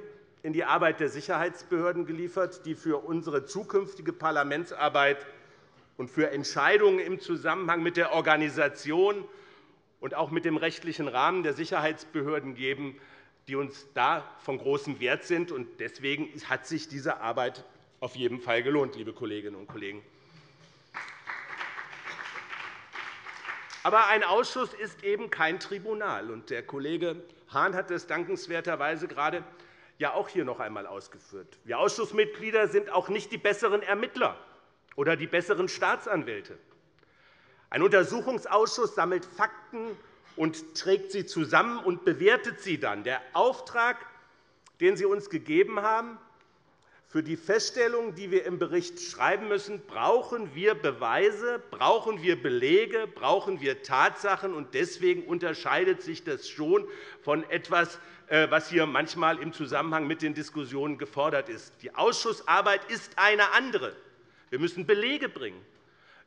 in die Arbeit der Sicherheitsbehörden geliefert, die für unsere zukünftige Parlamentsarbeit und für Entscheidungen im Zusammenhang mit der Organisation und auch mit dem rechtlichen Rahmen der Sicherheitsbehörden geben, die uns da von großem Wert sind. Deswegen hat sich diese Arbeit auf jeden Fall gelohnt, liebe Kolleginnen und Kollegen. Aber ein Ausschuss ist eben kein Tribunal. Der Kollege Hahn hat es dankenswerterweise gerade ja auch hier noch einmal ausgeführt. Wir Ausschussmitglieder sind auch nicht die besseren Ermittler oder die besseren Staatsanwälte. Ein Untersuchungsausschuss sammelt Fakten und trägt sie zusammen und bewertet sie dann. Der Auftrag, den Sie uns gegeben haben, für die Feststellungen, die wir im Bericht schreiben müssen, brauchen wir Beweise, brauchen wir Belege, brauchen wir Tatsachen. Deswegen unterscheidet sich das schon von etwas, was hier manchmal im Zusammenhang mit den Diskussionen gefordert ist. Die Ausschussarbeit ist eine andere. Wir müssen Belege bringen.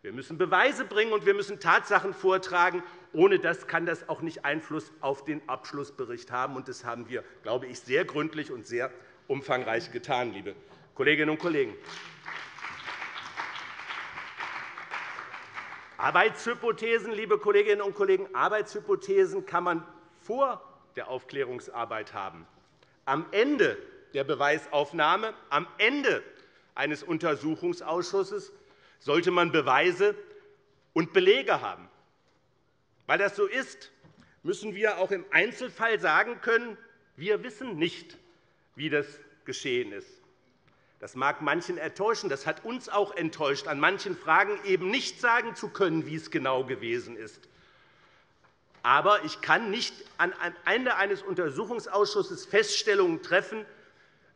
Wir müssen Beweise bringen, und wir müssen Tatsachen vortragen. Ohne das kann das auch nicht Einfluss auf den Abschlussbericht haben. Und das haben wir, glaube ich, sehr gründlich und sehr umfangreich getan, liebe Kolleginnen und Kollegen. Arbeitshypothesen, liebe Kolleginnen und Kollegen, Arbeitshypothesen kann man vor der Aufklärungsarbeit haben. Am Ende der Beweisaufnahme, am Ende eines Untersuchungsausschusses sollte man Beweise und Belege haben. Weil das so ist, müssen wir auch im Einzelfall sagen können, wir wissen nicht, wie das geschehen ist. Das mag manchen enttäuschen. Das hat uns auch enttäuscht, an manchen Fragen eben nicht sagen zu können, wie es genau gewesen ist. Aber ich kann nicht am Ende eines Untersuchungsausschusses Feststellungen treffen,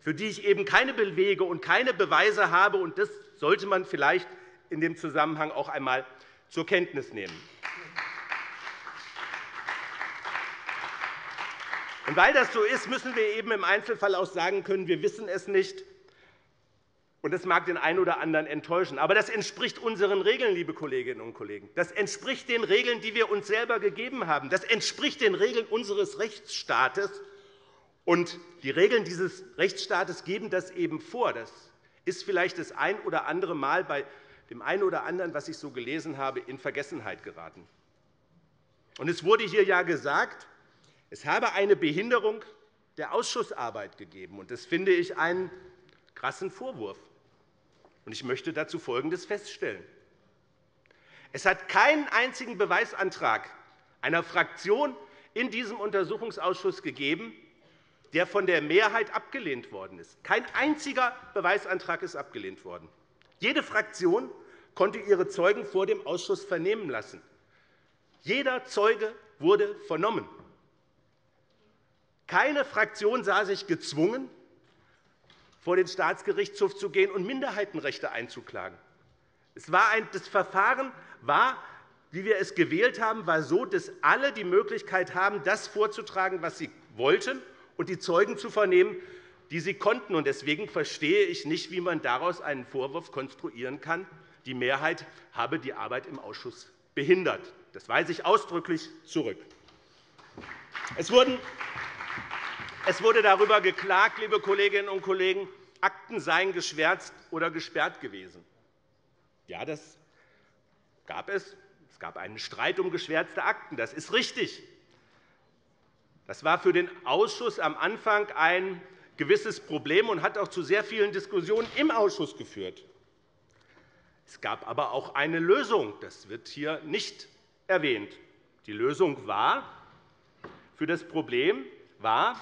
für die ich eben keine Belege und keine Beweise habe. Und das sollte man vielleicht in dem Zusammenhang auch einmal zur Kenntnis nehmen. Weil das so ist, müssen wir eben im Einzelfall auch sagen können, wir wissen es nicht. Und das mag den einen oder anderen enttäuschen. Aber das entspricht unseren Regeln, liebe Kolleginnen und Kollegen. Das entspricht den Regeln, die wir uns selber gegeben haben. Das entspricht den Regeln unseres Rechtsstaates. Und die Regeln dieses Rechtsstaates geben das eben vor. Das ist vielleicht das ein oder andere Mal bei dem einen oder anderen, was ich so gelesen habe, in Vergessenheit geraten. Und es wurde hier ja gesagt, es habe eine Behinderung der Ausschussarbeit gegeben. Und das finde ich einen krassen Vorwurf. Ich möchte dazu Folgendes feststellen. Es hat keinen einzigen Beweisantrag einer Fraktion in diesem Untersuchungsausschuss gegeben, der von der Mehrheit abgelehnt worden ist. Kein einziger Beweisantrag ist abgelehnt worden. Jede Fraktion konnte ihre Zeugen vor dem Ausschuss vernehmen lassen. Jeder Zeuge wurde vernommen. Keine Fraktion sah sich gezwungen, vor den Staatsgerichtshof zu gehen und Minderheitenrechte einzuklagen. Das Verfahren war, wie wir es gewählt haben, war so, dass alle die Möglichkeit haben, das vorzutragen, was sie wollten, und die Zeugen zu vernehmen, die sie konnten. Deswegen verstehe ich nicht, wie man daraus einen Vorwurf konstruieren kann, die Mehrheit habe die Arbeit im Ausschuss behindert. Das weise ich ausdrücklich zurück. Es wurden es wurde darüber geklagt, liebe Kolleginnen und Kollegen, Akten seien geschwärzt oder gesperrt gewesen. Ja, das gab es. Es gab einen Streit um geschwärzte Akten. Das ist richtig. Das war für den Ausschuss am Anfang ein gewisses Problem und hat auch zu sehr vielen Diskussionen im Ausschuss geführt. Es gab aber auch eine Lösung. Das wird hier nicht erwähnt. Die Lösung war, für das Problem war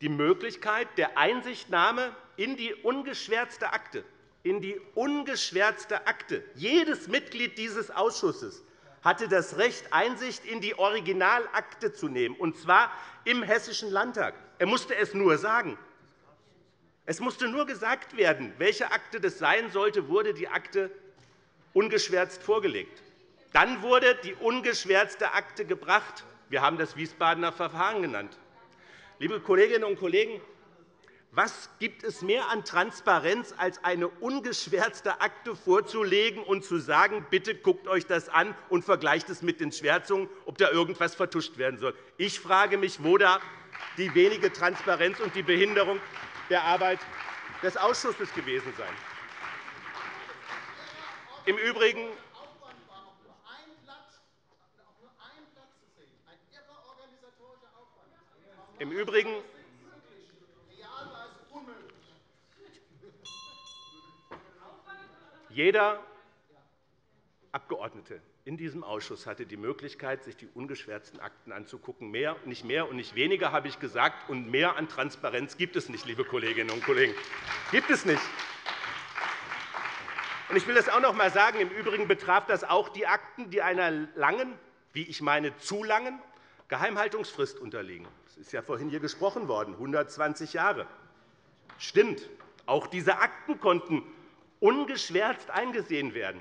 die Möglichkeit der Einsichtnahme in die ungeschwärzte Akte. In die ungeschwärzte Akte. Jedes Mitglied dieses Ausschusses hatte das Recht, Einsicht in die Originalakte zu nehmen, und zwar im Hessischen Landtag. Er musste es nur sagen. Es musste nur gesagt werden, welche Akte das sein sollte, wurde die Akte ungeschwärzt vorgelegt. Dann wurde die ungeschwärzte Akte gebracht. Wir haben das Wiesbadener Verfahren genannt. Liebe Kolleginnen und Kollegen, was gibt es mehr an Transparenz, als eine ungeschwärzte Akte vorzulegen und zu sagen, bitte guckt euch das an und vergleicht es mit den Schwärzungen, ob da irgendetwas vertuscht werden soll? Ich frage mich, wo da die wenige Transparenz und die Behinderung der Arbeit des Ausschusses gewesen sein. Im Übrigen Im Übrigen jeder Abgeordnete in diesem Ausschuss hatte die Möglichkeit, sich die ungeschwärzten Akten anzugucken. Mehr, nicht mehr und nicht weniger, habe ich gesagt. Und mehr an Transparenz gibt es nicht, liebe Kolleginnen und Kollegen. Gibt es nicht. Ich will das auch noch einmal sagen. Im Übrigen betraf das auch die Akten, die einer langen, wie ich meine, zu langen Geheimhaltungsfrist unterliegen. Das ist ja vorhin hier gesprochen worden, 120 Jahre. Stimmt. Auch diese Akten konnten ungeschwärzt eingesehen werden.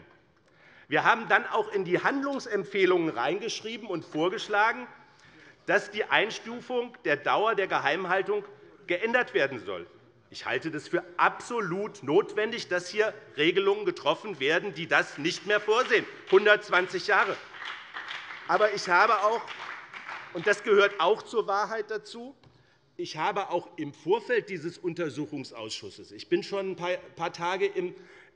Wir haben dann auch in die Handlungsempfehlungen reingeschrieben und vorgeschlagen, dass die Einstufung der Dauer der Geheimhaltung geändert werden soll. Ich halte es für absolut notwendig, dass hier Regelungen getroffen werden, die das nicht mehr vorsehen, 120 Jahre. Aber ich habe auch, das gehört auch zur Wahrheit dazu, ich habe auch im Vorfeld dieses Untersuchungsausschusses, ich bin schon ein paar Tage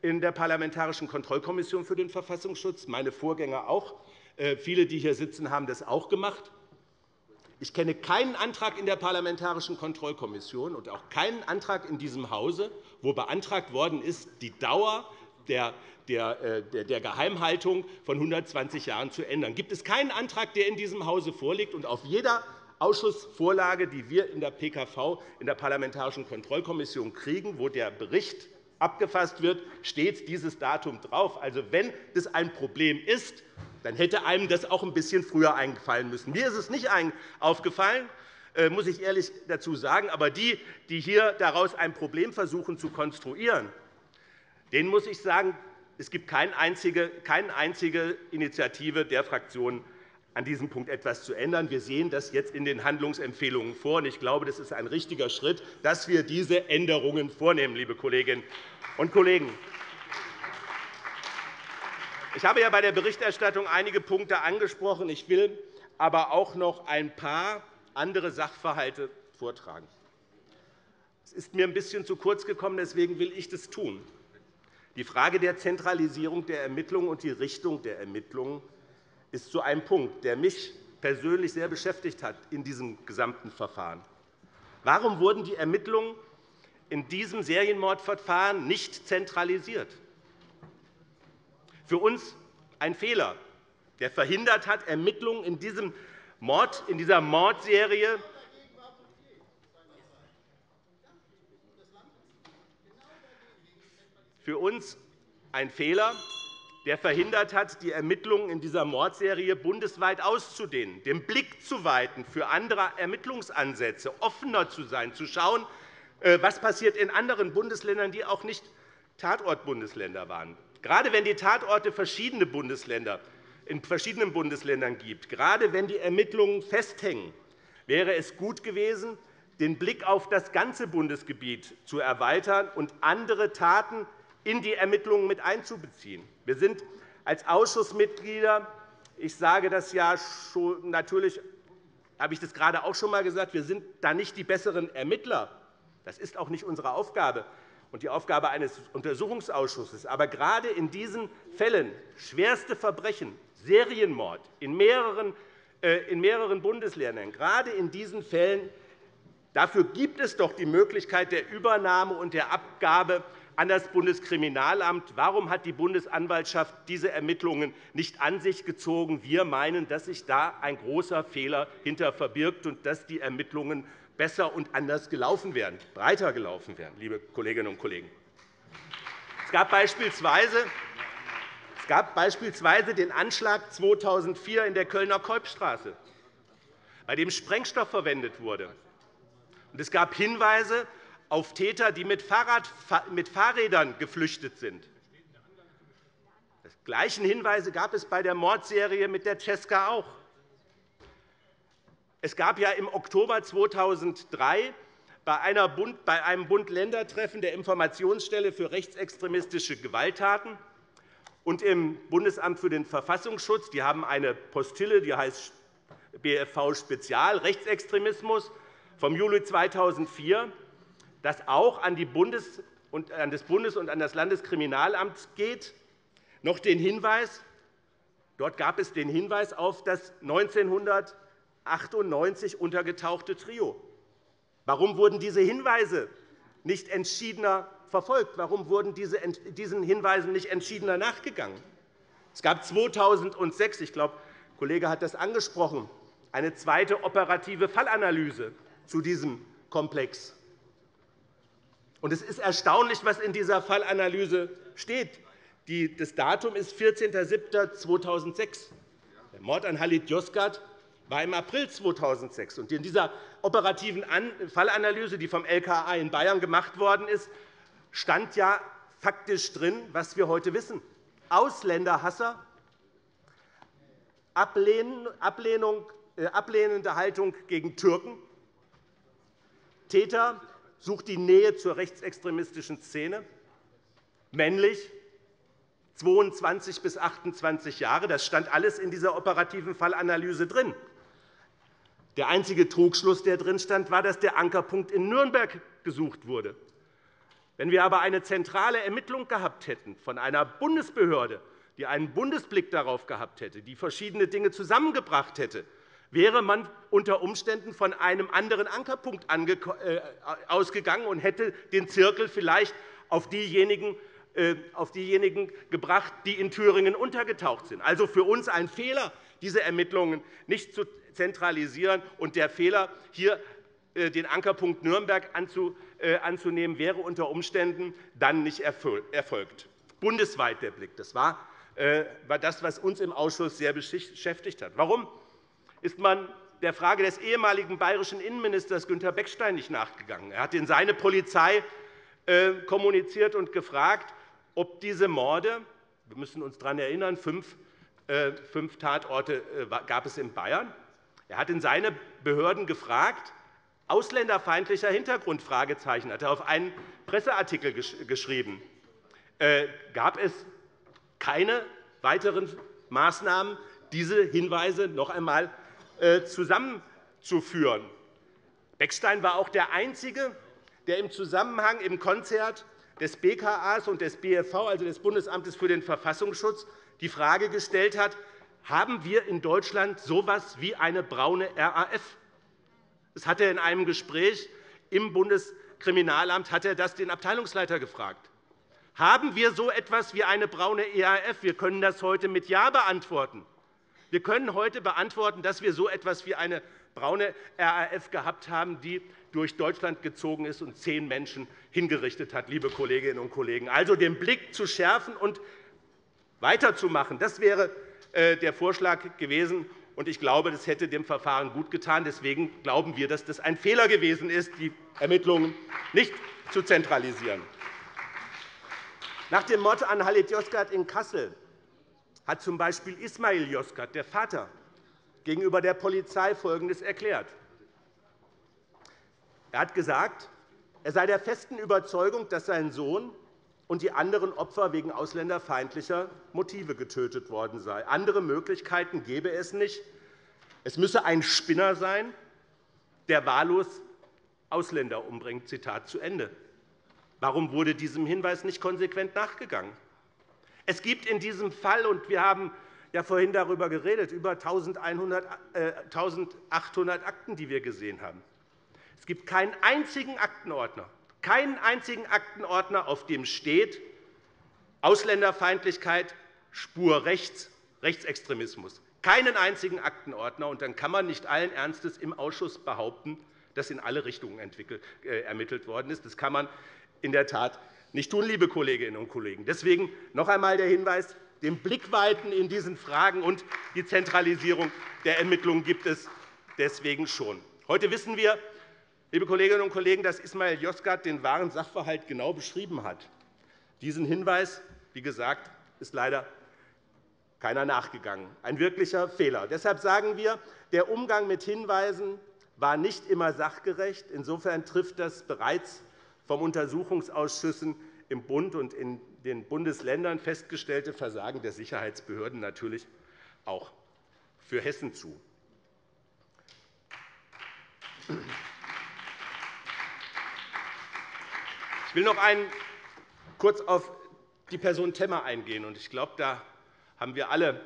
in der Parlamentarischen Kontrollkommission für den Verfassungsschutz, meine Vorgänger auch. Äh, viele, die hier sitzen, haben das auch gemacht. Ich kenne keinen Antrag in der Parlamentarischen Kontrollkommission und auch keinen Antrag in diesem Hause, wo beantragt worden ist, die Dauer der äh, der Geheimhaltung von 120 Jahren zu ändern. Gibt es keinen Antrag, der in diesem Hause vorliegt und auf jeder Ausschussvorlage, die wir in der PKV, in der Parlamentarischen Kontrollkommission kriegen, wo der Bericht abgefasst wird, steht dieses Datum drauf. Also, wenn das ein Problem ist, dann hätte einem das auch ein bisschen früher eingefallen müssen. Mir ist es nicht aufgefallen, äh, muss ich ehrlich dazu sagen. Aber die, die hier daraus ein Problem versuchen zu konstruieren, denen muss ich sagen, es gibt keine einzige Initiative der Fraktionen, an diesem Punkt etwas zu ändern. Wir sehen das jetzt in den Handlungsempfehlungen vor. Ich glaube, das ist ein richtiger Schritt, dass wir diese Änderungen vornehmen, liebe Kolleginnen und Kollegen. Ich habe ja bei der Berichterstattung einige Punkte angesprochen. Ich will aber auch noch ein paar andere Sachverhalte vortragen. Es ist mir ein bisschen zu kurz gekommen, deswegen will ich das tun. Die Frage der Zentralisierung der Ermittlungen und die Richtung der Ermittlungen ist so ein Punkt, der mich persönlich sehr beschäftigt hat in diesem gesamten Verfahren. Warum wurden die Ermittlungen in diesem Serienmordverfahren nicht zentralisiert? Für uns ein Fehler, der verhindert hat, Ermittlungen in, diesem Mord, in dieser Mordserie für uns ein Fehler, der verhindert hat, die Ermittlungen in dieser Mordserie bundesweit auszudehnen, den Blick zu weiten für andere Ermittlungsansätze, offener zu sein, zu schauen, äh, was passiert in anderen Bundesländern, die auch nicht Tatortbundesländer waren. Gerade wenn die Tatorte verschiedene Bundesländer in verschiedenen Bundesländern gibt, gerade wenn die Ermittlungen festhängen, wäre es gut gewesen, den Blick auf das ganze Bundesgebiet zu erweitern und andere Taten in die Ermittlungen mit einzubeziehen. Wir sind als Ausschussmitglieder ich sage das ja schon, natürlich habe ich das gerade auch schon einmal gesagt, wir sind da nicht die besseren Ermittler. Das ist auch nicht unsere Aufgabe und die Aufgabe eines Untersuchungsausschusses. Aber gerade in diesen Fällen, schwerste Verbrechen, Serienmord in mehreren, äh, in mehreren Bundesländern, gerade in diesen Fällen Dafür gibt es doch die Möglichkeit der Übernahme und der Abgabe an das Bundeskriminalamt. Warum hat die Bundesanwaltschaft diese Ermittlungen nicht an sich gezogen? Wir meinen, dass sich da ein großer Fehler hinter verbirgt und dass die Ermittlungen besser und anders gelaufen werden, breiter gelaufen werden, liebe Kolleginnen und Kollegen. Es gab beispielsweise es gab beispielsweise den Anschlag 2004 in der Kölner Kolbstraße, bei dem Sprengstoff verwendet wurde. Es gab Hinweise auf Täter, die mit Fahrrädern geflüchtet sind. Die gleichen Hinweise gab es bei der Mordserie mit der Cesca auch. Es gab ja im Oktober 2003 bei einem Bund-Länder-Treffen der Informationsstelle für rechtsextremistische Gewalttaten und im Bundesamt für den Verfassungsschutz die haben eine Postille, die heißt BFV Spezial Rechtsextremismus vom Juli 2004 das auch an, Bundes an das Bundes- und an das Landeskriminalamt geht, noch den Hinweis, dort gab es den Hinweis auf das 1998 untergetauchte Trio. Warum wurden diese Hinweise nicht entschiedener verfolgt? Warum wurden diesen Hinweisen nicht entschiedener nachgegangen? Es gab 2006, ich glaube, der Kollege hat das angesprochen, eine zweite operative Fallanalyse zu diesem Komplex. Es ist erstaunlich, was in dieser Fallanalyse steht. Das Datum ist 14.07.2006. Der Mord an Halit Yozgat war im April 2006. In dieser operativen Fallanalyse, die vom LKA in Bayern gemacht worden ist, stand ja faktisch drin, was wir heute wissen. Ausländerhasser, äh, ablehnende Haltung gegen Türken, Täter sucht die Nähe zur rechtsextremistischen Szene, männlich, 22 bis 28 Jahre. Das stand alles in dieser operativen Fallanalyse drin. Der einzige Trugschluss, der drin stand, war, dass der Ankerpunkt in Nürnberg gesucht wurde. Wenn wir aber eine zentrale Ermittlung gehabt hätten von einer Bundesbehörde, die einen Bundesblick darauf gehabt hätte, die verschiedene Dinge zusammengebracht hätte, wäre man unter Umständen von einem anderen Ankerpunkt äh, ausgegangen und hätte den Zirkel vielleicht auf diejenigen, äh, auf diejenigen gebracht, die in Thüringen untergetaucht sind. Also für uns ein Fehler, diese Ermittlungen nicht zu zentralisieren. Und der Fehler, hier äh, den Ankerpunkt Nürnberg anzunehmen, wäre unter Umständen dann nicht erfolgt. Bundesweit der Blick. Das war das, was uns im Ausschuss sehr beschäftigt hat. Warum ist man der Frage des ehemaligen bayerischen Innenministers Günter Beckstein nicht nachgegangen. Er hat in seine Polizei äh, kommuniziert und gefragt, ob diese Morde – wir müssen uns daran erinnern, fünf, äh, Tatorte äh, gab es in Bayern – er hat in seine Behörden gefragt, ausländerfeindlicher Hintergrund Fragezeichen, hat er auf einen Presseartikel geschrieben. Gab es keine weiteren Maßnahmen, diese Hinweise noch einmal zusammenzuführen. Beckstein war auch der Einzige, der im Zusammenhang im Konzert des BKAs und des BFV, also des Bundesamtes für den Verfassungsschutz, die Frage gestellt hat, haben wir in Deutschland so etwas wie eine braune RAF? Das hat er in einem Gespräch im Bundeskriminalamt hat er das den Abteilungsleiter gefragt. Haben wir so etwas wie eine braune ERF? Wir können das heute mit Ja beantworten. Wir können heute beantworten, dass wir so etwas wie eine braune RAF gehabt haben, die durch Deutschland gezogen ist und zehn Menschen hingerichtet hat, liebe Kolleginnen und Kollegen. Also den Blick zu schärfen und weiterzumachen, das wäre äh, der Vorschlag gewesen. Ich glaube, das hätte dem Verfahren gut getan. Deswegen glauben wir, dass das ein Fehler gewesen ist, die Ermittlungen nicht zu zentralisieren. Nach dem Mord an Halit Yozgat in Kassel hat z. B. Ismail Yozgat, der Vater, gegenüber der Polizei Folgendes erklärt. Er hat gesagt, er sei der festen Überzeugung, dass sein Sohn und die anderen Opfer wegen ausländerfeindlicher Motive getötet worden seien. Andere Möglichkeiten gäbe es nicht. Es müsse ein Spinner sein, der wahllos Ausländer umbringt. Zitat zu Ende. Warum wurde diesem Hinweis nicht konsequent nachgegangen? Es gibt in diesem Fall, und wir haben ja vorhin darüber geredet, über 1.800 äh, Akten, die wir gesehen haben. Es gibt keinen einzigen Aktenordner, keinen einzigen Aktenordner, auf dem steht Ausländerfeindlichkeit, Spur rechts, Rechtsextremismus. Keinen einzigen Aktenordner. Und dann kann man nicht allen Ernstes im Ausschuss behaupten, dass in alle Richtungen äh, ermittelt worden ist. Das kann man in der Tat nicht tun, liebe Kolleginnen und Kollegen. Deswegen noch einmal der Hinweis, den Blickweiten in diesen Fragen und die Zentralisierung der Ermittlungen gibt es deswegen schon. Heute wissen wir, liebe Kolleginnen und Kollegen, dass Ismail Yozgat den wahren Sachverhalt genau beschrieben hat. Diesen Hinweis, wie gesagt, ist leider keiner nachgegangen. Ein wirklicher Fehler. Deshalb sagen wir, der Umgang mit Hinweisen war nicht immer sachgerecht. Insofern trifft das bereits vom Untersuchungsausschüssen im Bund und in den Bundesländern festgestellte Versagen der Sicherheitsbehörden natürlich auch für Hessen zu. Ich will noch einen kurz auf die Person Temmer eingehen. Ich glaube, da haben wir alle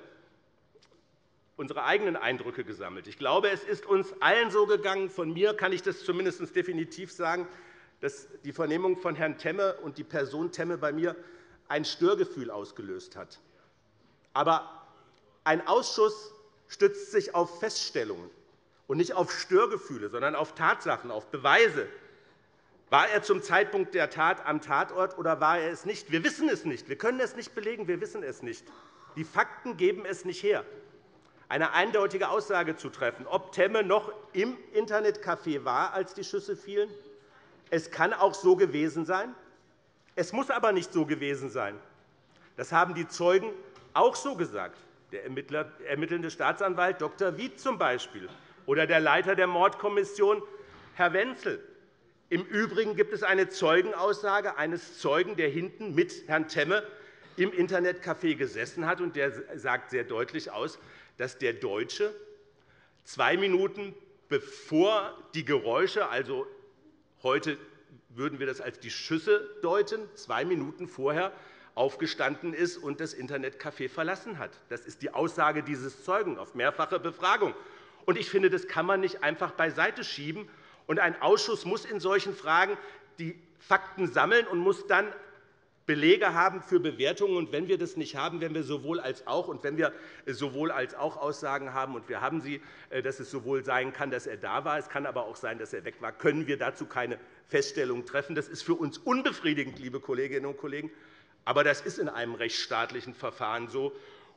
unsere eigenen Eindrücke gesammelt. Ich glaube, es ist uns allen so gegangen, von mir kann ich das zumindest definitiv sagen, dass die Vernehmung von Herrn Temme und die Person Temme bei mir ein Störgefühl ausgelöst hat. Aber ein Ausschuss stützt sich auf Feststellungen und nicht auf Störgefühle, sondern auf Tatsachen, auf Beweise. War er zum Zeitpunkt der Tat am Tatort oder war er es nicht? Wir wissen es nicht. Wir können es nicht belegen. Wir wissen es nicht. Die Fakten geben es nicht her, eine eindeutige Aussage zu treffen, ob Temme noch im Internetcafé war, als die Schüsse fielen. Es kann auch so gewesen sein. Es muss aber nicht so gewesen sein. Das haben die Zeugen auch so gesagt. Der ermittelnde Staatsanwalt Dr. Wied zum Beispiel oder der Leiter der Mordkommission, Herr Wenzel. Im Übrigen gibt es eine Zeugenaussage eines Zeugen, der hinten mit Herrn Temme im Internetcafé gesessen hat. und Der sagt sehr deutlich aus, dass der Deutsche zwei Minuten bevor die Geräusche, also heute würden wir das als die Schüsse deuten, zwei Minuten vorher aufgestanden ist und das Internetcafé verlassen hat. Das ist die Aussage dieses Zeugen auf mehrfache Befragung. Ich finde, das kann man nicht einfach beiseite schieben. ein Ausschuss muss in solchen Fragen die Fakten sammeln und muss dann Belege haben für Bewertungen. Und wenn wir das nicht haben, wenn wir sowohl als auch und wenn wir sowohl als auch Aussagen haben und wir haben sie, äh, dass es sowohl sein kann, dass er da war, es kann aber auch sein, dass er weg war, können wir dazu keine Feststellung treffen. Das ist für uns unbefriedigend, liebe Kolleginnen und Kollegen, aber das ist in einem rechtsstaatlichen Verfahren so.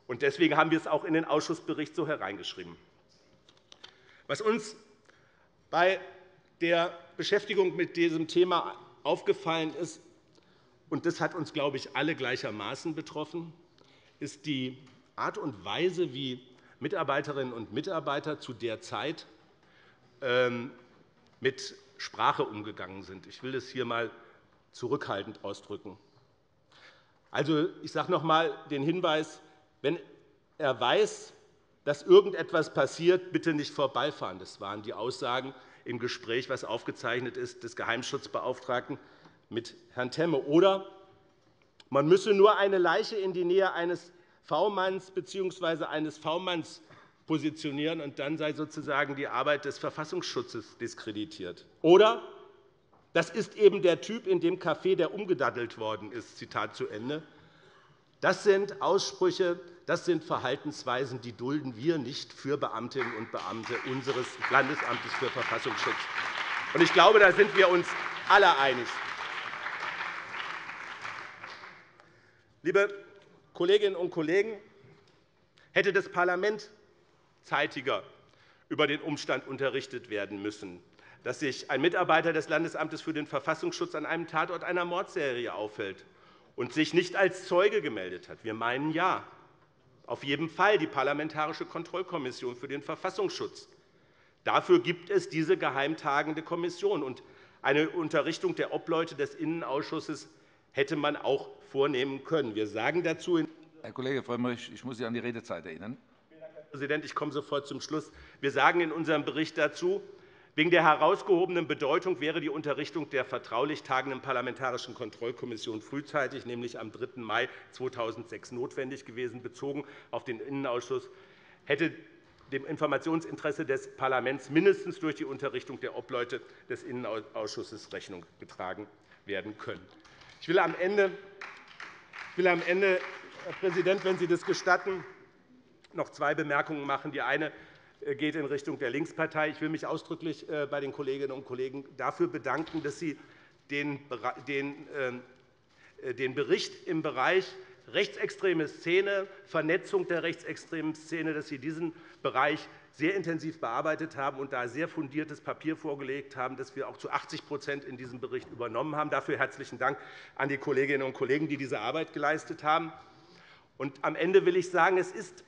Und deswegen haben wir es auch in den Ausschussbericht so hereingeschrieben. Was uns bei der Beschäftigung mit diesem Thema aufgefallen ist, und das hat uns, glaube ich, alle gleichermaßen betroffen, ist die Art und Weise, wie Mitarbeiterinnen und Mitarbeiter zu der Zeit ähm, mit Sprache umgegangen sind. Ich will das hier einmal zurückhaltend ausdrücken. Also, ich sage noch einmal den Hinweis, wenn er weiß, dass irgendetwas passiert, bitte nicht vorbeifahren. Das waren die Aussagen im Gespräch, das aufgezeichnet ist, des Geheimschutzbeauftragten mit Herrn Temme. Oder man müsse nur eine Leiche in die Nähe eines V-Manns bzw. eines V-Manns positionieren, und dann sei sozusagen die Arbeit des Verfassungsschutzes diskreditiert. Oder das ist eben der Typ in dem Café, der umgedaddelt worden ist. Zitat zu Ende. Das sind Aussprüche, das sind Verhaltensweisen, die dulden wir nicht für Beamtinnen und Beamte unseres Landesamtes für Verfassungsschutz. Ich glaube, da sind wir uns alle einig. Liebe Kolleginnen und Kollegen, hätte das Parlament zeitiger über den Umstand unterrichtet werden müssen, dass sich ein Mitarbeiter des Landesamtes für den Verfassungsschutz an einem Tatort einer Mordserie aufhält und sich nicht als Zeuge gemeldet hat. Wir meinen ja, auf jeden Fall die Parlamentarische Kontrollkommission für den Verfassungsschutz. Dafür gibt es diese geheimtagende Kommission. Und eine Unterrichtung der Obleute des Innenausschusses hätte man auch vornehmen können. Wir sagen dazu Herr Kollege Frömmrich, ich muss Sie an die Redezeit erinnern. Herr Präsident, ich komme sofort zum Schluss. Wir sagen in unserem Bericht dazu, Wegen der herausgehobenen Bedeutung wäre die Unterrichtung der vertraulich tagenden Parlamentarischen Kontrollkommission frühzeitig, nämlich am 3. Mai 2006, notwendig gewesen. Bezogen auf den Innenausschuss hätte dem Informationsinteresse des Parlaments mindestens durch die Unterrichtung der Obleute des Innenausschusses Rechnung getragen werden können. Ich will am Ende, ich will am Ende Herr Präsident, wenn Sie das gestatten, noch zwei Bemerkungen machen. Die eine äh, geht in Richtung der Linkspartei. Ich will mich ausdrücklich äh, bei den Kolleginnen und Kollegen dafür bedanken, dass Sie den ähm, äh, Bericht im Bereich rechtsextreme Szene, Vernetzung der rechtsextremen Szene, dass Sie diesen Bereich sehr intensiv bearbeitet haben und da sehr fundiertes Papier vorgelegt haben, das wir auch zu 80% in diesem Bericht übernommen haben. Dafür herzlichen Dank an die Kolleginnen und Kollegen, die diese Arbeit geleistet haben. Und am Ende will ich sagen, es ist,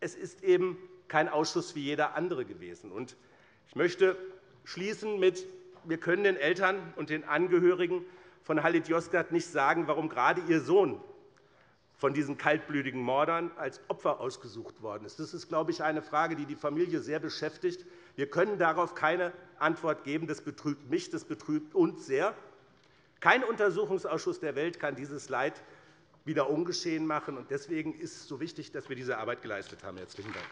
es ist eben kein Ausschuss wie jeder andere gewesen. Ich möchte schließen mit, wir können den Eltern und den Angehörigen von Halit Yozgat nicht sagen, warum gerade ihr Sohn von diesen kaltblütigen Mordern als Opfer ausgesucht worden ist. Das ist, glaube ich, eine Frage, die die Familie sehr beschäftigt. Wir können darauf keine Antwort geben. Das betrübt mich, das betrübt uns sehr. Kein Untersuchungsausschuss der Welt kann dieses Leid wieder ungeschehen machen. Deswegen ist es so wichtig, dass wir diese Arbeit geleistet haben. – Herzlichen Dank.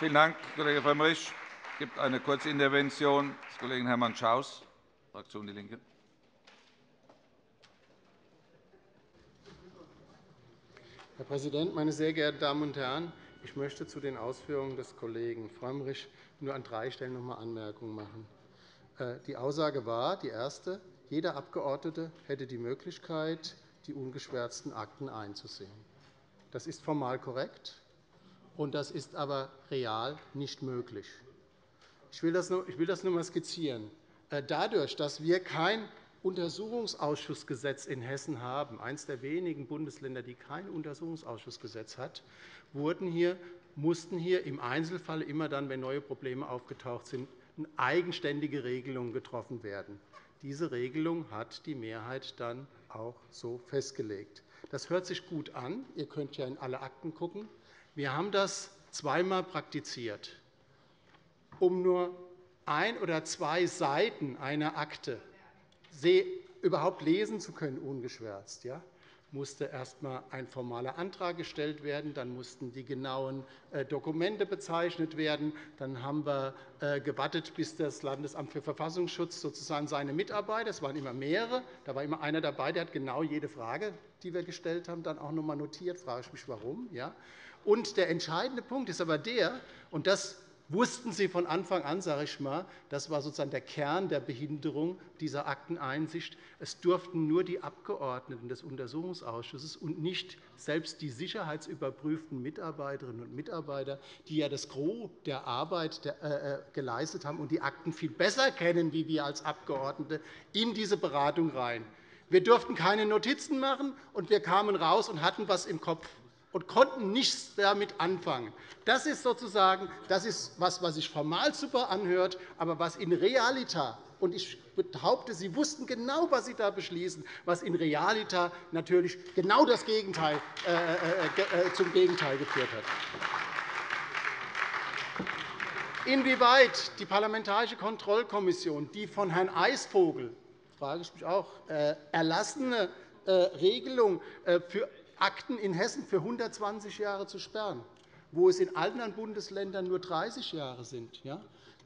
Vielen Dank, Kollege Frömmrich. Es gibt eine Kurzintervention des Kollegen Hermann Schaus, Fraktion DIE LINKE. Herr Präsident, meine sehr geehrten Damen und Herren! Ich möchte zu den Ausführungen des Kollegen Frömmrich nur an drei Stellen noch einmal Anmerkungen machen. Äh, die Aussage war, die erste, jeder Abgeordnete hätte die Möglichkeit, die ungeschwärzten Akten einzusehen. Das ist formal korrekt, und das ist aber real nicht möglich. Ich will das nur einmal skizzieren. Äh, dadurch, dass wir kein Untersuchungsausschussgesetz in Hessen haben, eines der wenigen Bundesländer, die kein Untersuchungsausschussgesetz hat, wurden hier, mussten hier im Einzelfall immer dann, wenn neue Probleme aufgetaucht sind, eigenständige Regelungen getroffen werden. Diese Regelung hat die Mehrheit dann auch so festgelegt. Das hört sich gut an. Ihr könnt ja in alle Akten schauen. Wir haben das zweimal praktiziert, um nur ein oder zwei Seiten einer Akte überhaupt lesen zu können, ungeschwärzt, ja, musste erst einmal ein formaler Antrag gestellt werden. Dann mussten die genauen äh, Dokumente bezeichnet werden. Dann haben wir äh, gewartet, bis das Landesamt für Verfassungsschutz sozusagen seine Mitarbeiter, es waren immer mehrere, da war immer einer dabei, der hat genau jede Frage, die wir gestellt haben, dann auch noch einmal notiert. frage ich mich, warum. Ja. Und der entscheidende Punkt ist aber der, und das wussten Sie von Anfang an, sage ich mal, das war sozusagen der Kern der Behinderung dieser Akteneinsicht. Es durften nur die Abgeordneten des Untersuchungsausschusses und nicht selbst die sicherheitsüberprüften Mitarbeiterinnen und Mitarbeiter, die ja das Gros der Arbeit äh, äh, geleistet haben und die Akten viel besser kennen, wie wir als Abgeordnete, in diese Beratung rein. Wir durften keine Notizen machen, und wir kamen raus und hatten etwas im Kopf und konnten nichts damit anfangen. Das ist sozusagen das ist was, was sich formal super anhört, aber was in Realität und ich behaupte, Sie wussten genau, was Sie da beschließen, was in Realität natürlich genau das Gegenteil, äh, äh, äh, zum Gegenteil geführt hat. Inwieweit die Parlamentarische Kontrollkommission die von Herrn Eisvogel frage ich mich auch, äh, erlassene äh, Regelung äh, für Akten in Hessen für 120 Jahre zu sperren, wo es in anderen Bundesländern nur 30 Jahre sind.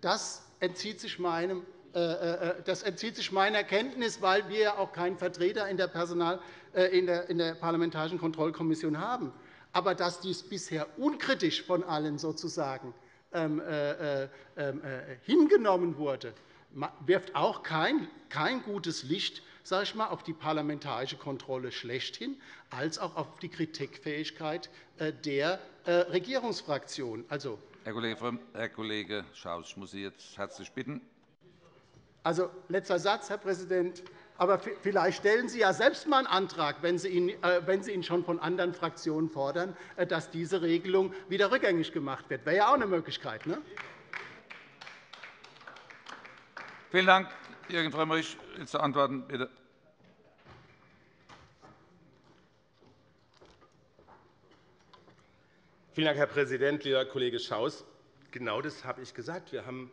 Das entzieht sich meinem äh, äh, äh, das entzieht sich meiner Kenntnis, weil wir auch keinen Vertreter in der, Personal, in der Parlamentarischen Kontrollkommission haben. Aber dass dies bisher unkritisch von allen sozusagen ähm, ähm, hingenommen wurde, wirft auch kein gutes Licht sage ich mal, auf die parlamentarische Kontrolle schlechthin, als auch auf die Kritikfähigkeit äh, der äh, Regierungsfraktion. Also, Herr Kollege, Herr Kollege Schaus, ich muss Sie jetzt herzlich bitten. Also, letzter Satz, Herr Präsident. Aber vielleicht stellen Sie ja selbst einmal einen Antrag, wenn Sie ihn, äh, wenn Sie ihn schon von anderen Fraktionen fordern, dass diese Regelung wieder rückgängig gemacht wird. Das wäre ja auch eine Möglichkeit. Ne? Vielen Dank. Jürgen Frömmrich, willst du antworten? Bitte. Vielen Dank, Herr Präsident, lieber Kollege Schaus. Genau das habe ich gesagt. Wir haben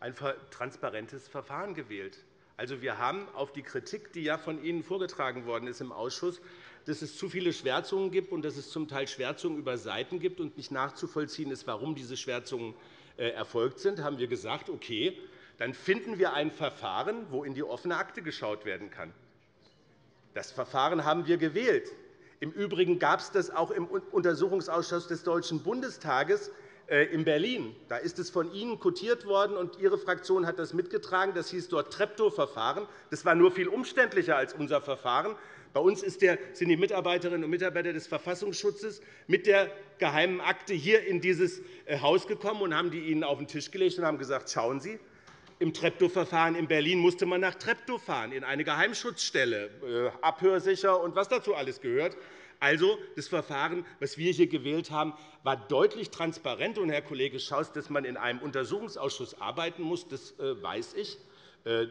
ein transparentes Verfahren gewählt. Also, wir haben auf die Kritik, die ja von Ihnen vorgetragen worden ist im Ausschuss, dass es zu viele Schwärzungen gibt und dass es zum Teil Schwärzungen über Seiten gibt und nicht nachzuvollziehen ist, warum diese Schwärzungen äh, erfolgt sind, haben wir gesagt, okay, dann finden wir ein Verfahren, wo in die offene Akte geschaut werden kann. Das Verfahren haben wir gewählt. Im Übrigen gab es das auch im Untersuchungsausschuss des Deutschen Bundestages äh, in Berlin. Da ist es von Ihnen kotiert worden, und Ihre Fraktion hat das mitgetragen. Das hieß dort Treptow-Verfahren. Das war nur viel umständlicher als unser Verfahren. Bei uns sind die Mitarbeiterinnen und Mitarbeiter des Verfassungsschutzes mit der geheimen Akte hier in dieses äh, Haus gekommen und haben die Ihnen auf den Tisch gelegt und haben gesagt, schauen Sie, im Treptow-Verfahren in Berlin musste man nach Treptow fahren, in eine Geheimschutzstelle, äh, abhörsicher und was dazu alles gehört. Also, das Verfahren, das wir hier gewählt haben, war deutlich transparent. Und, Herr Kollege Schaus, dass man in einem Untersuchungsausschuss arbeiten muss, das äh, weiß ich.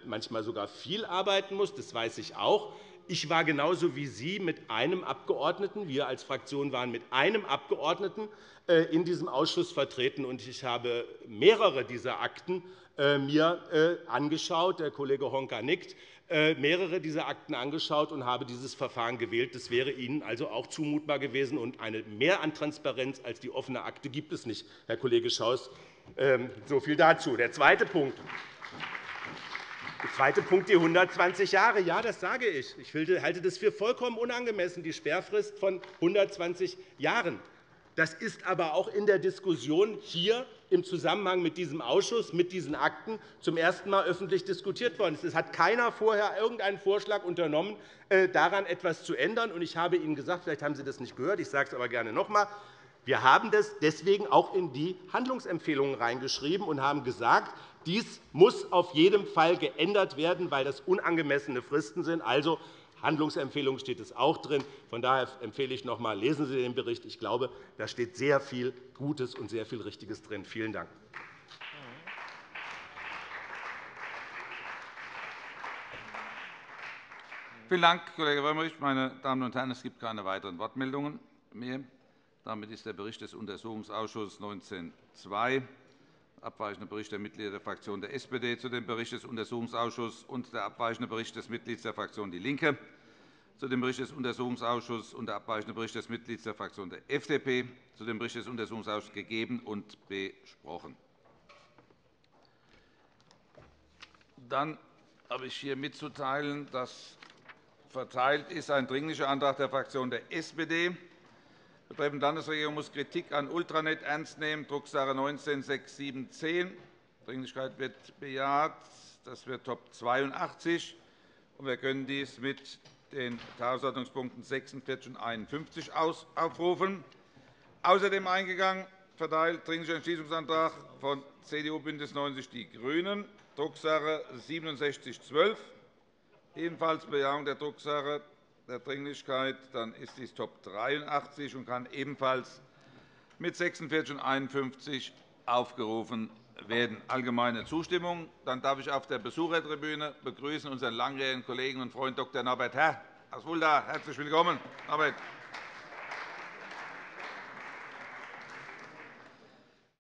Manchmal sogar viel arbeiten muss, das weiß ich auch. Ich war genauso wie Sie mit einem Abgeordneten, wir als Fraktion waren mit einem Abgeordneten äh, in diesem Ausschuss vertreten, und ich habe mehrere dieser Akten äh, mir äh, angeschaut. Der Kollege Honka nickt mehrere dieser Akten angeschaut und habe dieses Verfahren gewählt. Das wäre Ihnen also auch zumutbar gewesen. Und eine Mehr an Transparenz als die offene Akte gibt es nicht, Herr Kollege Schaus. Ähm, so viel dazu. Der zweite Punkt. Der zweite Punkt, die 120 Jahre. Ja, das sage ich. Ich halte das für vollkommen unangemessen, die Sperrfrist von 120 Jahren. Das ist aber auch in der Diskussion hier im Zusammenhang mit diesem Ausschuss, mit diesen Akten zum ersten Mal öffentlich diskutiert worden. Es hat keiner vorher irgendeinen Vorschlag unternommen, äh, daran etwas zu ändern. Ich habe Ihnen gesagt, vielleicht haben Sie das nicht gehört, ich sage es aber gerne noch einmal, wir haben das deswegen auch in die Handlungsempfehlungen reingeschrieben und haben gesagt, dies muss auf jeden Fall geändert werden, weil das unangemessene Fristen sind. Also, Handlungsempfehlung steht es auch drin. Von daher empfehle ich noch einmal, lesen Sie den Bericht. Ich glaube, da steht sehr viel Gutes und sehr viel Richtiges drin. Vielen Dank. Vielen Dank, Kollege Frömmrich. Meine Damen und Herren, es gibt keine weiteren Wortmeldungen mehr. Damit ist der Bericht des Untersuchungsausschusses 19.2 abweichende Bericht der Mitglieder der Fraktion der SPD zu dem Bericht des Untersuchungsausschusses und der abweichende Bericht des Mitglieds der Fraktion DIE LINKE zu dem Bericht des Untersuchungsausschusses und der abweichende Bericht des Mitglieds der Fraktion der FDP zu dem Bericht des Untersuchungsausschusses gegeben und besprochen. Dann habe ich hier mitzuteilen, dass verteilt ist ein Dringlicher Antrag der Fraktion der SPD betreffend Landesregierung muss Kritik an Ultranet ernst nehmen, Drucksache 19-6710. Dringlichkeit wird bejaht. Das wird Top 82. Wir können dies mit den Tagesordnungspunkten 46 und 51 aufrufen. Außerdem eingegangen, verteilt Dringlicher Entschließungsantrag von CDU, BÜNDNIS 90 die GRÜNEN, Drucksache 6712. Ebenfalls Bejahung der Drucksache der Dringlichkeit, dann ist dies Top 83 und kann ebenfalls mit 46 und 51 aufgerufen werden. Allgemeine Zustimmung. Dann darf ich auf der Besuchertribüne begrüßen unseren langjährigen Kollegen und Freund Dr. Norbert Herr aus Fulda. Herzlich willkommen, Norbert.